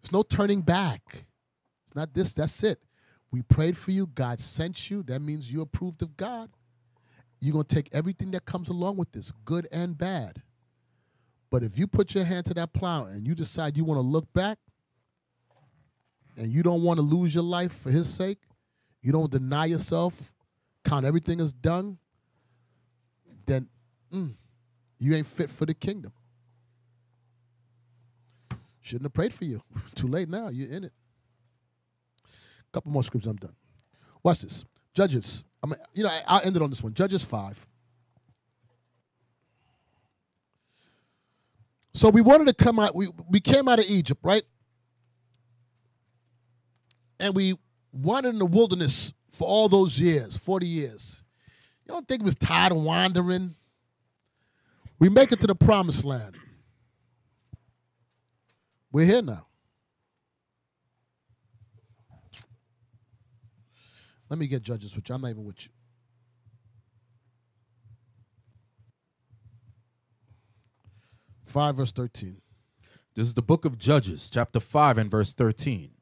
There's no turning back. It's not this, that's it. We prayed for you, God sent you. That means you approved of God. You're going to take everything that comes along with this, good and bad. But if you put your hand to that plow and you decide you want to look back and you don't want to lose your life for his sake, you don't deny yourself, count everything as done, then mm, you ain't fit for the kingdom. Shouldn't have prayed for you. Too late now. You're in it. A Couple more scriptures. I'm done. Watch this. Judges. I mean, you know, I, I'll end it on this one. Judges five. So we wanted to come out. We we came out of Egypt, right? And we wandered in the wilderness for all those years, 40 years. You don't think we was tired of wandering? We make it to the promised land. We're here now. Let me get judges with you. I'm not even with you. Five verse thirteen. This is the book of Judges, chapter 5 and verse 13.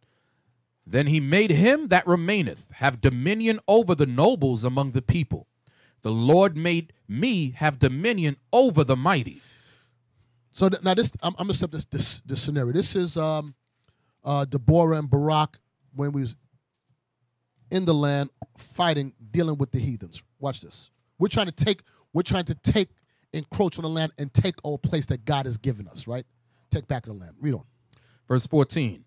Then he made him that remaineth have dominion over the nobles among the people. The Lord made me have dominion over the mighty. So th- now this, I'm, I'm gonna step this, this this scenario. This is um, uh, Deborah and Barak when we was in the land fighting, dealing with the heathens. Watch this. We're trying to take, we're trying to take, encroach on the land and take our place that God has given us. Right? Take back the land. Read on. Verse 14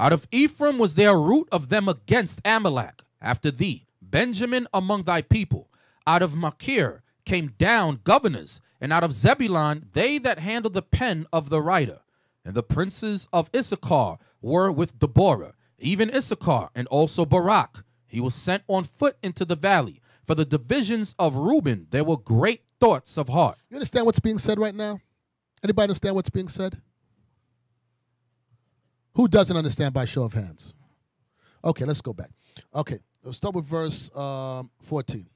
Out of Ephraim was there a root of them against Amalek. After thee, Benjamin among thy people. Out of Machir came down governors, and out of Zebulun they that handled the pen of the writer. And the princes of Issachar were with Deborah, even Issachar, and also Barak. He was sent on foot into the valley. For the divisions of Reuben there were great thoughts of heart. You understand what's being said right now? Anybody understand what's being said? Who doesn't understand by show of hands? Okay, let's go back. Okay, let's start with verse um, 14.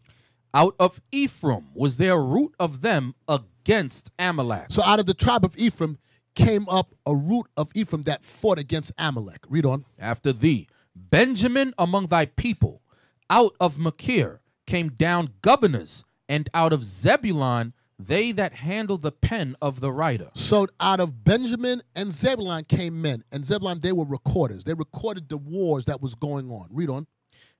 Out of Ephraim was there a root of them against Amalek. So out of the tribe of Ephraim came up a root of Ephraim that fought against Amalek. Read on. after thee. Benjamin among thy people. Out of Machir came down governors, and out of Zebulun they that handle the pen of the writer. So out of Benjamin and Zebulun came men, and Zebulun they were recorders. They recorded the wars that was going on. Read on.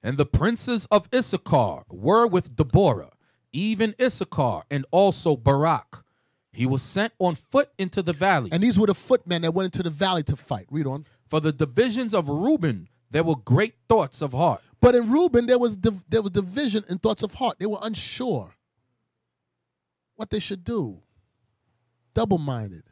And the princes of Issachar were with Deborah, even Issachar, and also Barak. He was sent on foot into the valley. And these were the footmen that went into the valley to fight. Read on. For the divisions of Reuben there were great thoughts of heart. But in Reuben there was div- there was division and thoughts of heart. They were unsure what they should do. Double-minded.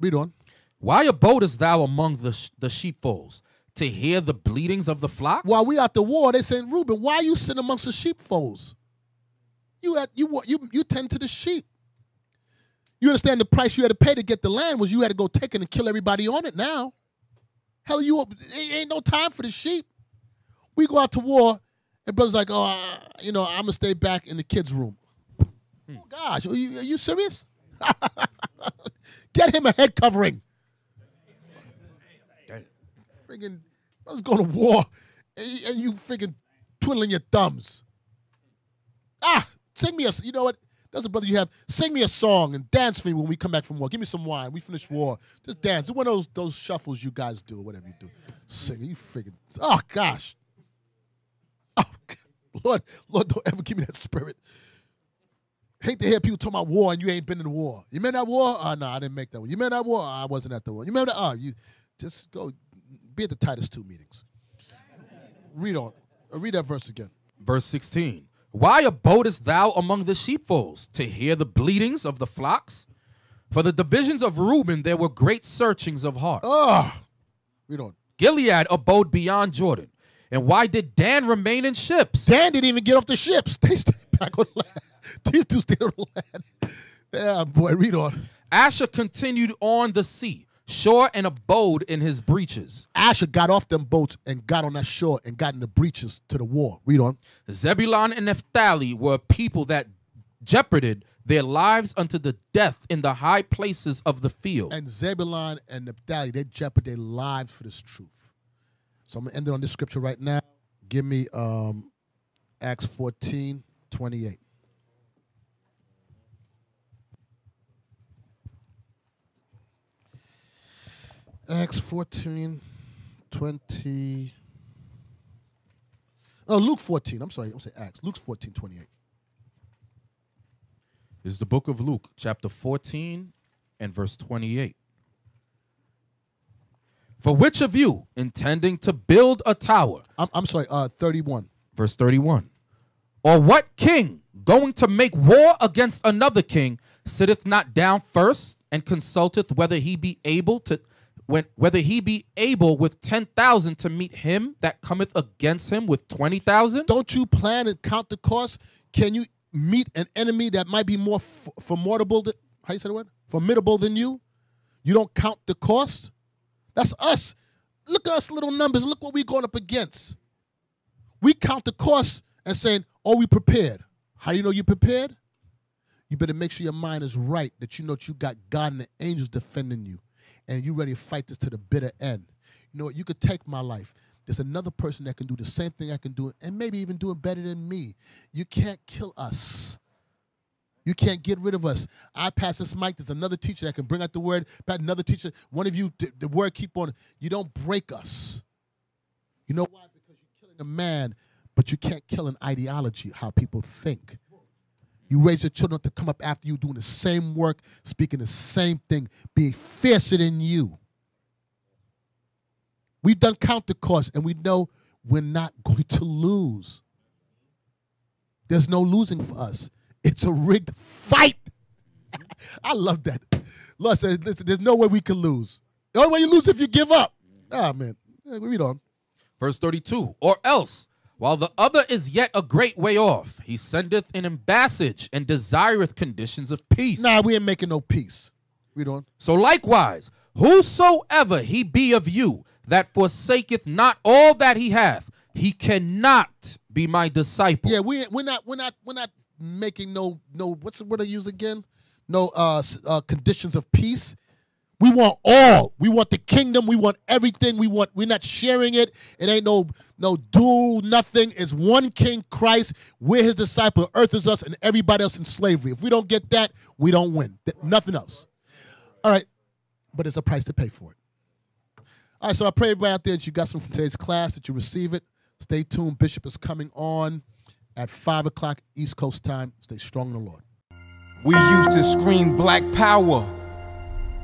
Read on. Why abodest thou among the, sh- the sheepfolds? To hear the bleatings of the flocks? While we out the war, they saying, Reuben, why you sitting amongst the sheepfolds? You had you you you tend to the sheep. You understand the price you had to pay to get the land was you had to go take it and kill everybody on it. Now, hell, you ain't ain't no time for the sheep. We go out to war, and brothers like, oh, you know, I'm gonna stay back in the kids' room. Oh gosh, are you, are you serious? get him a head covering. Friggin' I was going to war, and you, and you friggin' twiddling your thumbs. Ah, sing me a. You know what? That's a brother you have. Sing me a song and dance for me when we come back from war. Give me some wine. We finish war. Just dance. Do one of those those shuffles you guys do, or whatever you do. Sing. You friggin'. Oh gosh. Oh. Lord, Lord, don't ever give me that spirit. Hate to hear people talking about war and you ain't been in the war. You remember that war? Ah, oh, no, I didn't make that one. You remember that war? Oh, I wasn't at the war. You remember that? Oh, you just go be at the Titus 2 meetings. Read on. Uh, Read that verse again. Verse 16 Why abodest thou among the sheepfolds to hear the bleatings of the flocks? For the divisions of Reuben there were great searchings of heart. Oh, read on. Gilead abode beyond Jordan. And why did Dan remain in ships? Dan didn't even get off the ships. They stayed back on land. These two stayed on land. Yeah, boy, read on. Asher continued on the sea, shore and abode in his breeches. Asher got off them boats and got on that shore and got in the breaches to the war. Read on. Zebulon and Naphtali were people that jeoparded their lives unto the death in the high places of the field. And Zebulon and Naphtali, they jeopard their lives for this truth. So I'm going to end it on this scripture right now. Give me um, Acts 14, 28. Acts 14, 20. Oh, Luke 14. I'm sorry. I'm saying Acts. Luke 14, 28. is the book of Luke, chapter 14 and verse 28. For which of you, intending to build a tower, I'm, I'm sorry. Uh, 31. verse 31, or what king, going to make war against another king, sitteth not down first and consulteth whether he be able to when, whether he be able with 10,000 to meet him that cometh against him with 20,000? don't you plan and count the cost? Can you meet an enemy that might be more formidable? Than, how you say the word? Formidable than you? You don't count the cost? That's us. Look at us little numbers. Look what we're going up against. We count the cost and saying, "Are we prepared?" How you know you prepared? You better make sure your mind is right. That you know that you got God and the angels defending you, and you ready to fight this to the bitter end. You know what? You could take my life. There's another person that can do the same thing I can do, and maybe even do it better than me. You can't kill us. You can't get rid of us. I pass this mic. There's another teacher that can bring out the word. But another teacher, one of you, the word keep on. You don't break us. You know why? Because you're killing a man, but you can't kill an ideology, how people think. You raise your children to come up after you doing the same work, speaking the same thing, being fiercer than you. We've done count the cost, and we know we're not going to lose. There's no losing for us. It's a rigged fight. I love that. Lord said, listen, there's no way we can lose. The only way you lose if you give up. Ah, man. Read on. Verse 32 Or else, while the other is yet a great way off, he sendeth an embassage and desireth conditions of peace. Nah, we ain't making no peace. We don't. So likewise, whosoever he be of you that forsaketh not all that he hath, he cannot be my disciple. Yeah, we we're not we're not we're not making no no what's the word I use again? No uh, uh conditions of peace. We want all. We want the kingdom. We want everything. We want. We're not sharing it. It ain't no no dual nothing. It's one King Christ. We're His disciple. Earth is us, and everybody else in slavery. If we don't get that, we don't win. Th- nothing else. All right, but it's a price to pay for it. All right, so I pray everybody out there that you got some from today's class, that you receive it. Stay tuned. Bishop is coming on at 5 o'clock East Coast time. Stay strong in the Lord. We used to scream black power